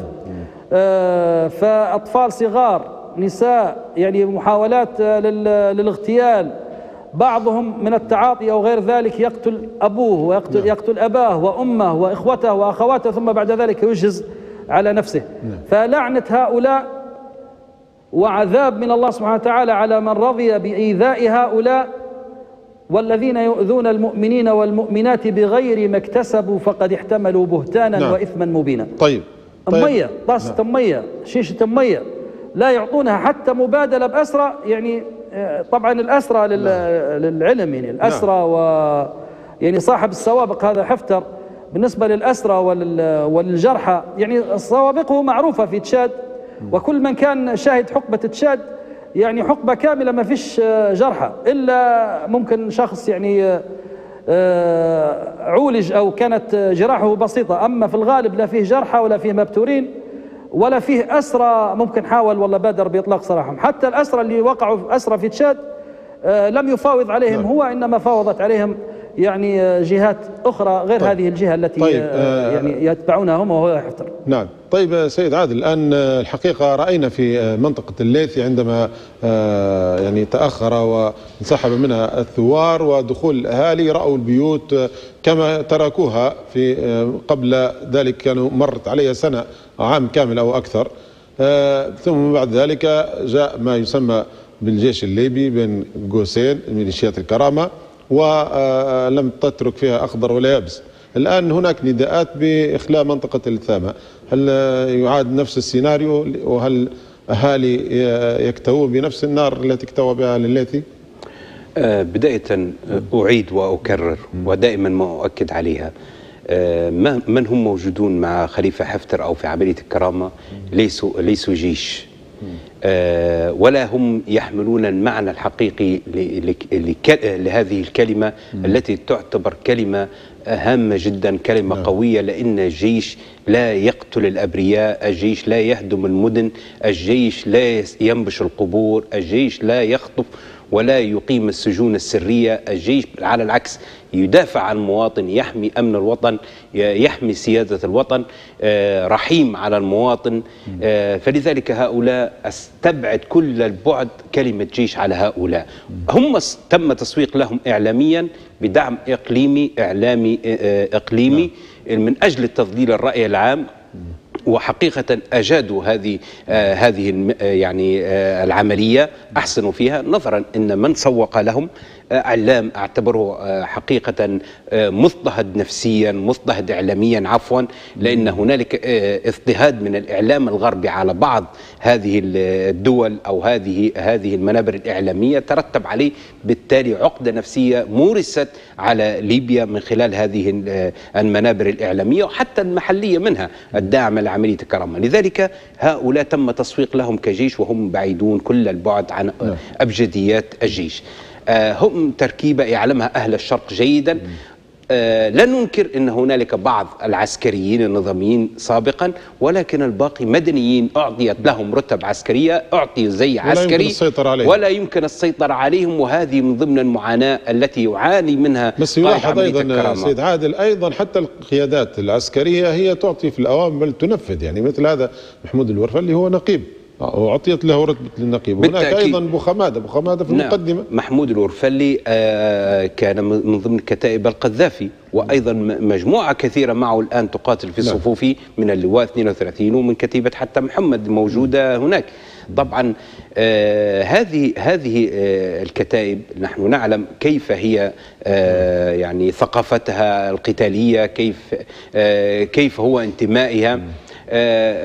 آه، فأطفال صغار نساء يعني محاولات آه، لل- للاغتيال بعضهم من التعاطي أو غير ذلك يقتل أبوه ويقتل يقتل أباه وأمه وإخوته وأخواته ثم بعد ذلك يجهز على نفسه. فلعنة هؤلاء وعذاب من الله سبحانه وتعالى على من رضي بإيذاء هؤلاء والذين يؤذون المؤمنين والمؤمنات بغير ما اكتسبوا فقد احتملوا بهتانا نعم. وإثما مبينا. طيب طيب. مية طاسة مية شيشة مية لا يعطونها حتى مبادلة بأسرى يعني آه، طبعا الأسرى لل- للعلم يعني الأسرى و يعني صاحب السوابق هذا حفتر. بالنسبة للأسرى ولل- وللجرحى يعني سوابقه معروفة في تشاد. وكل من كان شاهد حقبة تشاد يعني حقبة كاملة ما فيش آه، جرحى. إلا ممكن شخص يعني آه، آه، عولج أو كانت جراحه بسيطة. أما في الغالب لا فيه جرحى ولا فيه مبتورين ولا فيه أسرى ممكن حاول ولا بادر بإطلاق سراحهم. حتى الأسرى اللي وقعوا أسرى في تشاد لم يفاوض عليهم. هو إنما فاوضت عليهم يعني آه، جهات أخرى غير هذه الجهة التي طيب، آه، آه، يعني يتبعونها هم وهو يحترم نعم. طيب سيد عادل الآن الحقيقة رأينا في منطقة الليثي عندما يعني تأخر وانسحب منها الثوار ودخول الأهالي رأوا البيوت كما تركوها في قبل ذلك كانوا مرت عليها سنة عام كامل أو أكثر. ثم بعد ذلك جاء ما يسمى بالجيش الليبي بين قوسين ميليشيات الكرامة. ولم تترك فيها أخضر ولا يابس. الآن هناك نداءات بإخلاء منطقة الثامة هل يعاد نفس السيناريو؟ وهل أهالي يكتوون بنفس النار التي اكتوى بها الليثي؟ آه، بداية أعيد وأكرر ودائما ما أؤكد عليها. ما- من هم موجودون مع خليفة حفتر أو في عملية الكرامة؟ ليسوا ليسوا جيش. ولا هم يحملون المعنى الحقيقي لهذه الكلمة التي تعتبر كلمة هامة جدا كلمة قوية لأن الجيش لا يقتل الأبرياء الجيش لا يهدم المدن الجيش لا ينبش القبور الجيش لا يخطف ولا يقيم السجون السرية. الجيش على العكس يدافع عن المواطن يحمي أمن الوطن يحمي سيادة الوطن آه، رحيم على المواطن. آه، فلذلك هؤلاء استبعد كل البعد كلمة جيش على هؤلاء. هم تم تسويق لهم إعلاميا بدعم إقليمي إعلامي آه، إقليمي من أجل تضليل الرأي العام. وحقيقة أجادوا هذه آه هذه آه يعني آه العملية أحسنوا فيها نظرا أن من سوق لهم إعلام أعتبره آه حقيقة آه مضطهد نفسيا مضطهد إعلاميا عفوا لأن هنالك آه اضطهاد من الإعلام الغربي على بعض هذه ال- الدول أو هذه هذه المنابر الإعلامية ترتب عليه بالتالي عقدة نفسية مورست على ليبيا من خلال هذه ال- المنابر الإعلامية وحتى المحلية منها الداعمة لعملية الكرامة لذلك هؤلاء تم تسويق لهم كجيش وهم بعيدون كل البعد عن أبجديات الجيش. آه، هم تركيبة يعلمها أهل الشرق جيدا آه، لا ننكر إن هنالك بعض العسكريين النظاميين سابقا ولكن الباقي مدنيين أعطيت لهم رتب عسكرية أعطي زي ولا عسكري يمكن السيطرة عليهم. ولا يمكن السيطرة عليهم وهذه من ضمن المعاناة التي يعاني منها بس يلاحظ أيضا الكرامة. سيد عادل أيضا حتى القيادات العسكرية هي تعطي في الأوامر بل تنفذ يعني مثل هذا محمود الورفلي هو نقيب واعطيت له رتبة النقيب هناك بالتأكيد. أيضا أبو حماده أبو حماده في نعم. المقدمة محمود الورفلي آه، كان من من ضمن كتائب القذافي وأيضا م- مجموعة كثيرة معه الآن تقاتل في نعم. صفوفه من اللواء 32 ومن كتيبة حتى محمد موجودة هناك طبعا آه هذه هذه آه الكتائب نحن نعلم كيف هي آه يعني ثقافتها القتالية كيف آه كيف هو انتمائها آه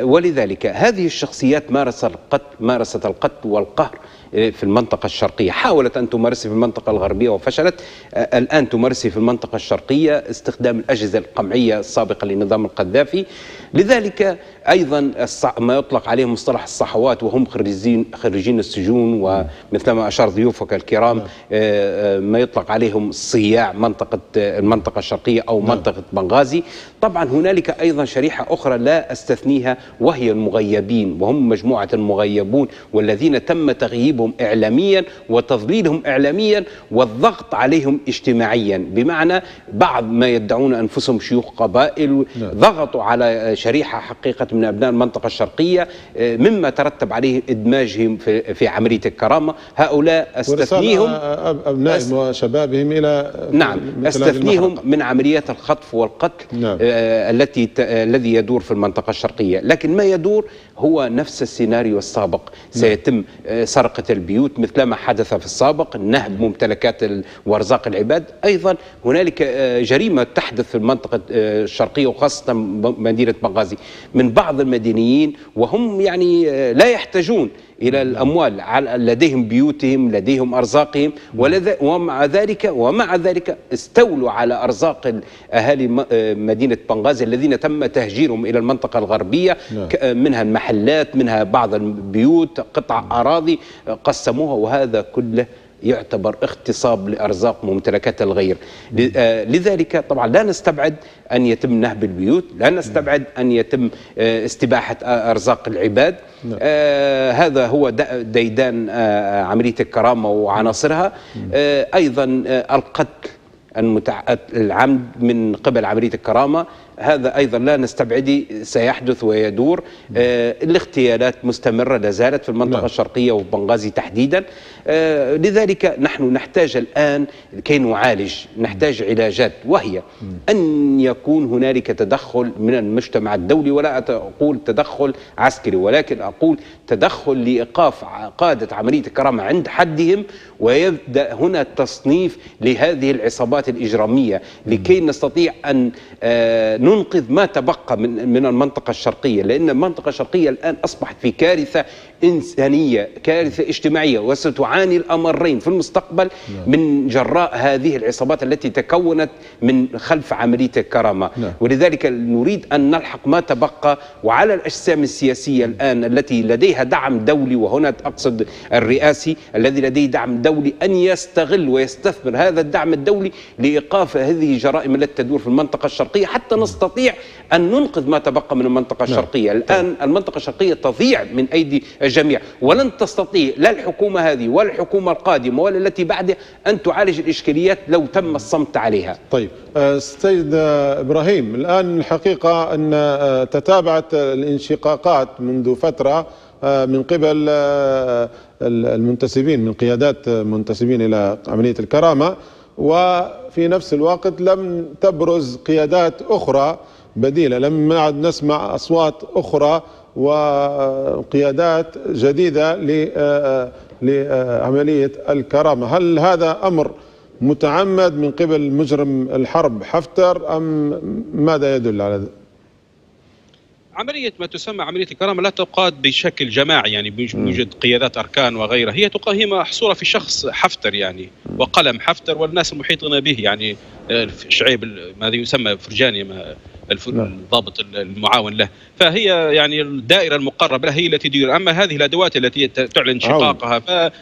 ولذلك هذه الشخصيات مارس القتل مارست القتل والقهر آه، في المنطقة الشرقية. حاولت أن تمارسه في المنطقة الغربية وفشلت. آه، الآن تمارسه في المنطقة الشرقية استخدام الأجهزة القمعية السابقة لنظام القذافي. لذلك أيضا ما يطلق عليه مصطلح الصحوات وهم خريجين خريجين السجون ومثلما أشار ضيوفك الكرام آه، آه، ما يطلق عليهم الصياع منطقة آه، المنطقة الشرقية أو منطقة بنغازي. طبعا هنالك أيضا شريحة أخرى لا أستثنيها وهي المغيبين وهم مجموعة المغيبون والذين تم تغييبهم إعلاميا وتضليلهم إعلاميا والضغط عليهم اجتماعيا بمعنى بعض ما يدعون أنفسهم شيوخ قبائل نعم. ضغطوا على شريحة حقيقة من أبناء المنطقة الشرقية آه، مما ترتب عليه إدماجهم في, في عملية الكرامة هؤلاء أستثنيهم ورسالة أب- أبنائهم وشبابهم إلى نعم المحرقة. من عمليات الخطف والقتل نعم. التي الذي يدور في المنطقة الشرقية. لكن ما يدور هو نفس السيناريو السابق. سيتم آه سرقة البيوت مثلما حدث في السابق نهب ممتلكات وارزاق العباد. أيضا هنالك آه جريمة تحدث في المنطقة آه الشرقية وخاصة مدينة بنغازي من بعض المدنيين وهم يعني لا يحتاجون إلى الأموال على- لديهم بيوتهم لديهم أرزاقهم ولذا ومع ذلك ومع ذلك استولوا على اهالي م- آه مدينة بنغازي الذين تم تهجيرهم إلى المنطقة الغربية نعم. منها المحلات منها بعض البيوت قطع أراضي آه قسموها وهذا كله يعتبر اغتصاب لأرزاق ممتلكات الغير. آه، لذلك طبعا لا نستبعد أن يتم نهب البيوت لا نستبعد أن يتم آه، استباحة آه، أرزاق العباد. نعم. آه هذا هو ديدان آه عملية الكرامة وعناصرها. آه أيضا آه القتل المتع... العمد من قبل عملية الكرامة. هذا أيضا لا نستبعد سيحدث ويدور. آه الاغتيالات مستمرة لا زالت في المنطقة نعم. الشرقية وفي بنغازي تحديدا. آه لذلك نحن نحتاج الآن كي نعالج نحتاج علاجات وهي أن يكون هنالك تدخل من المجتمع الدولي. ولا أقول تدخل عسكري ولكن أقول تدخل لإيقاف ع- قادة عملية الكرامة عند حدهم. ويبدأ هنا تصنيف لهذه العصابات الإجرامية. لكي نستطيع أن آه، ننقذ ما تبقى من من المنطقة الشرقية لأن المنطقة الشرقية الآن أصبحت في كارثة إنسانية كارثة اجتماعية وستعاني الأمرين في المستقبل من جراء هذه العصابات التي تكونت من خلف عملية الكرامه نعم. ولذلك نريد أن نلحق ما تبقى وعلى الأجسام السياسية الآن التي لديها دعم دولي وهنا أقصد الرئاسي الذي لديه دعم دولي أن يستغل ويستثمر هذا الدعم الدولي لإيقاف هذه الجرائم التي تدور في المنطقة الشرقية حتى نستطيع أن ننقذ ما تبقى من المنطقة الشرقية. الآن المنطقة الشرقية تضيع من أيدي الجميع. ولن تستطيع لا الحكومة هذه ولا الحكومة القادمة ولا التي بعدها أن تعالج الإشكاليات لو تم الصمت عليها. طيب. آه، سيد آه، إبراهيم الآن الحقيقة أن آه، تتابعت الانشقاقات منذ فترة آه، من قبل آه، المنتسبين من قيادات منتسبين إلى عملية الكرامة وفي نفس الوقت لم تبرز قيادات أخرى بديلة لم نعد نسمع أصوات أخرى وقيادات جديدة ل- آه، لعملية الكرامة هل هذا أمر متعمد من قبل مجرم الحرب حفتر أم ماذا يدل على ذلك؟ عملية ما تسمى عملية الكرامة لا تقاد بشكل جماعي يعني بوجود قيادات أركان وغيرها. هي تقا هي محصورة في شخص حفتر يعني وقلم حفتر والناس المحيطين به يعني آه، شعيب ما يسمى فرجاني ما الضابط المعاون له. فهي يعني الدائرة المقربة له هي التي تدير. أما هذه الأدوات التي تعلن شقاقها ف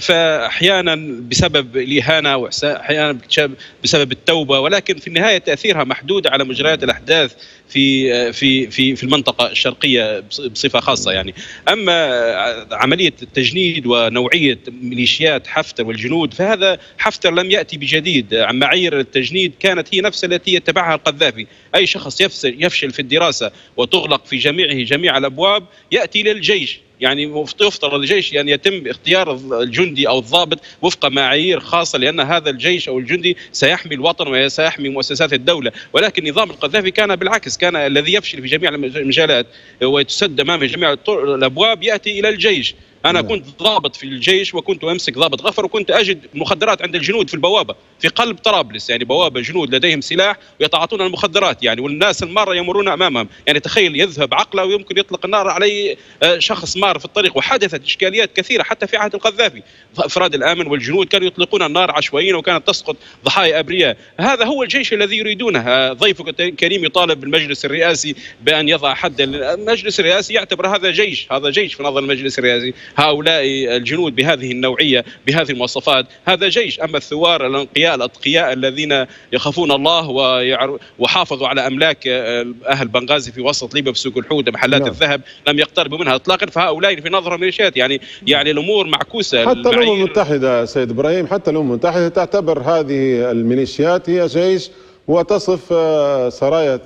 فأحيانا بسبب الإهانة وأحيانا بسبب التوبة ولكن في النهاية تأثيرها محدود على مجريات الأحداث في في في في المنطقة الشرقية بص- بصفة خاصة يعني. أما عملية التجنيد ونوعية ميليشيات حفتر والجنود فهذا حفتر لم يأتي بجديد. معايير التجنيد كانت هي نفس التي يتبعها القذافي. أي شخص يفشل يفشل في الدراسة وتغلق في جميعه جميع الأبواب يأتي للجيش يعني يفترض الجيش يعني يتم اختيار الجندي أو الضابط وفق معايير خاصة لأن هذا الجيش أو الجندي سيحمي الوطن وسيحمي مؤسسات الدولة، ولكن نظام القذافي كان بالعكس كان الذي يفشل في جميع المجالات وتسد امامه جميع الأبواب يأتي إلى الجيش. أنا كنت ضابط في الجيش وكنت أمسك ضابط غفر وكنت أجد مخدرات عند الجنود في البوابة في قلب طرابلس يعني بوابة جنود لديهم سلاح ويتعاطون المخدرات يعني والناس المارة يمرون أمامهم يعني تخيل يذهب عقله ويمكن يطلق النار على آه، شخص مار في الطريق وحدثت إشكاليات كثيرة حتى في عهد القذافي. افراد الآمن والجنود كانوا يطلقون النار عشوائيا وكانت تسقط ضحايا أبرياء. هذا هو الجيش الذي يريدونه. آه، ضيفك الكريم يطالب بالمجلس الرئاسي بأن يضع حدا المجلس الرئاسي يعتبر هذا جيش هذا جيش في نظر المجلس الرئاسي. هؤلاء الجنود بهذه النوعية بهذه المواصفات. هذا جيش. أما الثوار الأنقياء الأتقياء الذين يخافون الله وحافظوا على أملاك آه، أهل بنغازي في وسط ليبيا في سوق الحوت محلات نعم. الذهب لم يقتربوا منها اطلاقا. فهؤلاء في نظرهم ميليشيات يعني يعني الأمور معكوسة. حتى الأمم المتحدة سيد إبراهيم حتى الأمم المتحدة تعتبر هذه الميليشيات هي جيش وتصف آه، سرايا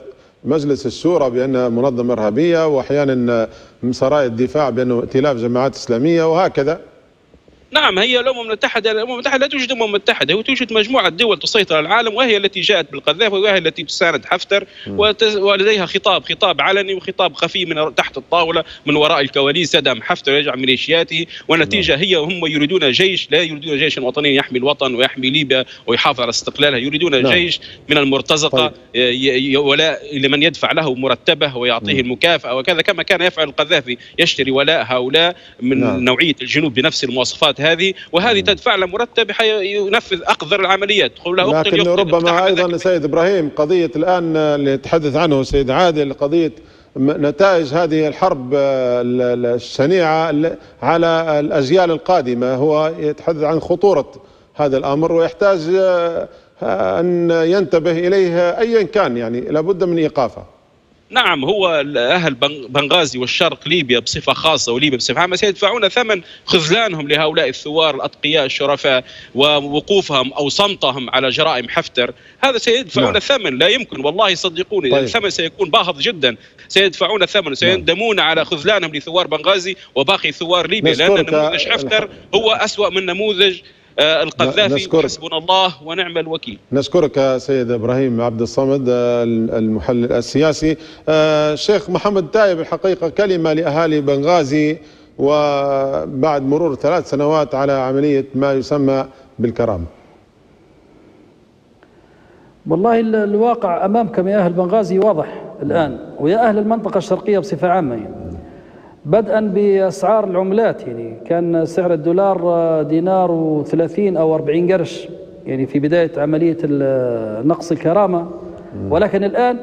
مجلس الشورى بانها منظمة إرهابية وأحيانا سرايا الدفاع بانه ائتلاف جماعات إسلامية وهكذا. نعم هي الأمم المتحدة الأمم المتحدة لا توجد أمم متحدة هو توجد مجموعة دول تسيطر على العالم وهي التي جاءت بالقذافي وهي التي تساند حفتر ولديها خطاب خطاب علني وخطاب خفي من تحت الطاولة من وراء الكواليس يدعم حفتر ويجعل ميليشياته والنتيجة هي هم يريدون جيش لا يريدون جيشا وطنيا يحمي الوطن ويحمي ليبيا ويحافظ على استقلالها يريدون نعم. جيش من المرتزقة ي- ولاء لمن يدفع له مرتبه ويعطيه المكافأة وكذا كما كان يفعل القذافي يشتري ولاء هؤلاء من نعم. نوعية الجنود بنفس المواصفات هذه وهذه تدفع له مرتب ينفذ أقذر العمليات. يقول له لكن ربما أيضا سيد إبراهيم قضية الآن اللي يتحدث عنه سيد عادل قضية نتائج هذه الحرب آه، ال- ال- الشنيعة ال- على الأجيال القادمة. هو يتحدث عن خطورة هذا الأمر ويحتاج آه، أن ينتبه اليه ايا كان يعني لابد من إيقافه. نعم هو أهل بن- بنغازي والشرق ليبيا بصفة خاصة وليبيا بصفة عامة سيدفعون ثمن خذلانهم لهؤلاء الثوار الأتقياء الشرفاء ووقوفهم أو صمتهم على جرائم حفتر هذا سيدفعون نعم. الثمن لا يمكن والله صدقوني طيب. الثمن سيكون باهظ جدا سيدفعون الثمن وسيندمون على خذلانهم لثوار بنغازي وباقي ثوار ليبيا لأن نموذج حفتر هو أسوأ من نموذج القذافي نشكرك. حسبنا الله ونعم الوكيل. نشكرك سيد إبراهيم عبد الصمد آه، المحلل السياسي. آه، الشيخ محمد تايب الحقيقة كلمة لأهالي بنغازي وبعد مرور ثلاث سنوات على عملية ما يسمى بالكرامة. والله ال- الواقع أمامكم يا أهل بنغازي واضح الآن ويا أهل المنطقة الشرقية بصفة عامة يعني. بدءا بأسعار العملات يعني كان سعر الدولار آه، دينار و30 أو 40 قرش يعني في بداية عملية ال- نقص الكرامة. ولكن الآن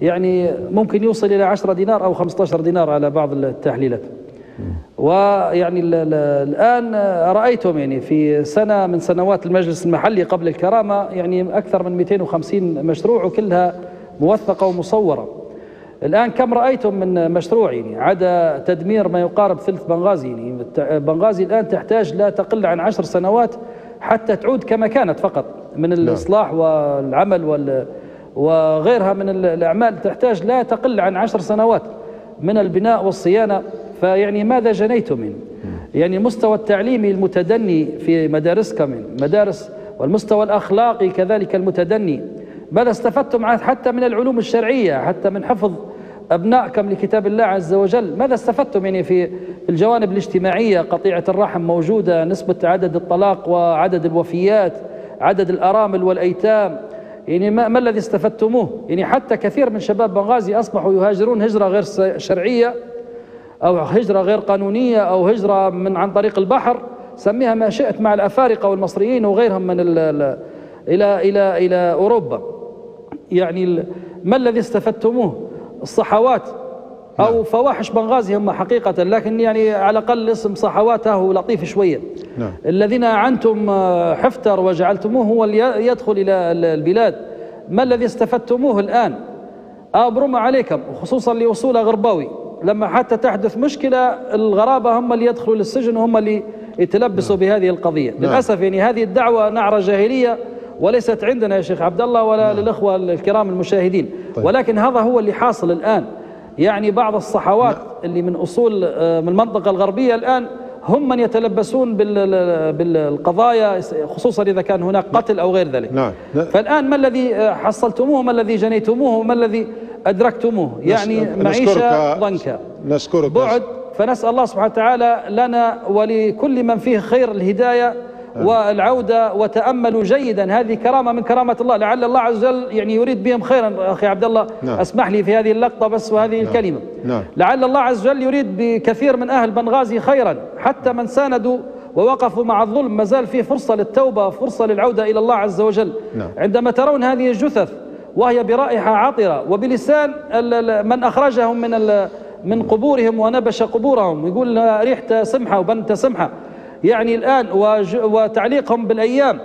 يعني ممكن يوصل إلى 10 دينار أو 15 دينار على بعض التحليلات. ويعني ال- ال- الآن رأيتم يعني في سنة من سنوات المجلس المحلي قبل الكرامة يعني أكثر من 250 مشروع وكلها موثقة ومصورة. الآن كم رأيتم من مشروع يعني؟ عدا تدمير ما يقارب ثلث بنغازي يعني. بنغازي الآن تحتاج لا تقل عن عشر سنوات حتى تعود كما كانت فقط. من الإصلاح والعمل وال وغيرها من ال- الأعمال تحتاج لا تقل عن عشر سنوات من البناء والصيانة. فيعني ماذا جنيتم من يعني المستوى التعليمي المتدني في مدارسكم مدارس والمستوى الأخلاقي كذلك المتدني. ماذا استفدتم حتى من العلوم الشرعية حتى من حفظ أبنائكم لكتاب الله عز وجل. ماذا استفدتم يعني في الجوانب الاجتماعية؟ قطيعة الرحم موجودة نسبة عدد الطلاق وعدد الوفيات عدد الأرامل والأيتام. يعني ما, ما الذي استفدتموه؟ يعني حتى كثير من شباب بنغازي أصبحوا يهاجرون هجرة غير شرعية أو هجرة غير قانونية أو هجرة من عن طريق البحر. سميها ما شئت مع الأفارقة والمصريين وغيرهم من ال ال إلى إلى إلى أوروبا. يعني ما الذي استفدتموه؟ الصحوات أو فواحش بنغازي هم حقيقة لكن يعني على الأقل اسم صحواته لطيف شوية. نعم. الذين أعنتم آه، حفتر وجعلتموه هو اللي يدخل إلى البلاد. ما الذي استفدتموه الآن؟ أبرم عليكم وخصوصا لوصول غرباوي. لما حتى تحدث مشكلة الغرابة هم اللي يدخلوا للسجن وهم اللي يتلبسوا بهذه القضية. للأسف يعني هذه الدعوة نعرة جاهلية وليست عندنا يا شيخ عبد الله ولا للإخوة الكرام المشاهدين. طيب. ولكن هذا هو اللي حاصل الآن. يعني بعض الصحوات اللي من أصول آه، من المنطقة الغربية الآن هم من يتلبسون بال- بالقضايا خصوصا إذا كان هناك قتل أو غير ذلك. نعم. فالآن ما الذي آه، حصلتموه؟ ما الذي جنيتموه؟ ما الذي أدركتموه؟ يعني معيشة ضنكا. نشكرك بعد فنسأل الله سبحانه وتعالى لنا ولكل من فيه خير الهداية والعودة وتأملوا جيدا. هذه كرامة من كرامة الله. لعل الله عز وجل يعني يريد بهم خيرا. أخي عبد الله نعم. اسمح لي في هذه اللقطة بس وهذه الكلمة. نعم. لعل الله عز وجل يريد بكثير من أهل بنغازي خيرا. حتى من ساندوا ووقفوا مع الظلم ما زال في فرصة للتوبة فرصة للعودة إلى الله عز وجل. نعم. عندما ترون هذه الجثث وهي برائحة عطرة وبلسان من أخرجهم من من قبورهم ونبش قبورهم. يقول ريحة سمحة وبنت سمحة. يعني الآن وتعليقهم بالأيام.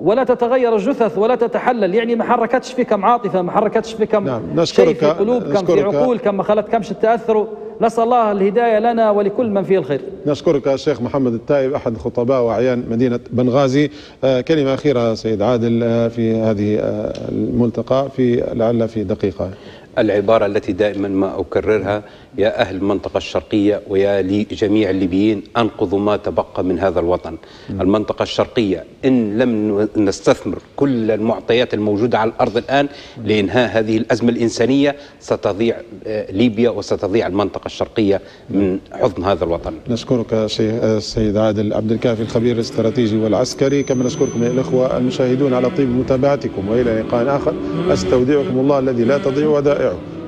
ولا تتغير الجثث ولا تتحلل. يعني ما حركتش فيكم عاطفة ما حركتش فيكم نعم شيء نشكرك في قلوبكم في نشكرك. عقولكم ما خلتكمش التأثر نسأل الله الهداية لنا ولكل من فيه الخير. نشكرك الشيخ محمد التايب أحد خطباء وأعيان مدينة بنغازي. آه، كلمة أخيرة سيد عادل آه، في هذه آه، الملتقى في لعل في دقيقة. العبارة التي دائما ما أكررها يا أهل المنطقة الشرقية ويا لي جميع الليبيين أنقذوا ما تبقى من هذا الوطن. المنطقة الشرقية إن لم نستثمر كل المعطيات الموجودة على الأرض الآن لإنهاء هذه الأزمة الإنسانية ستضيع آه، ليبيا وستضيع المنطقة الشرقية من حضن هذا الوطن. نشكرك شيخ السيد عادل عبد الكافي الخبير الاستراتيجي والعسكري. كما نشكركم يا الاخوه المشاهدون على طيب متابعتكم وإلى لقاء آخر. أستودعكم الله الذي لا تضيع ودائعه.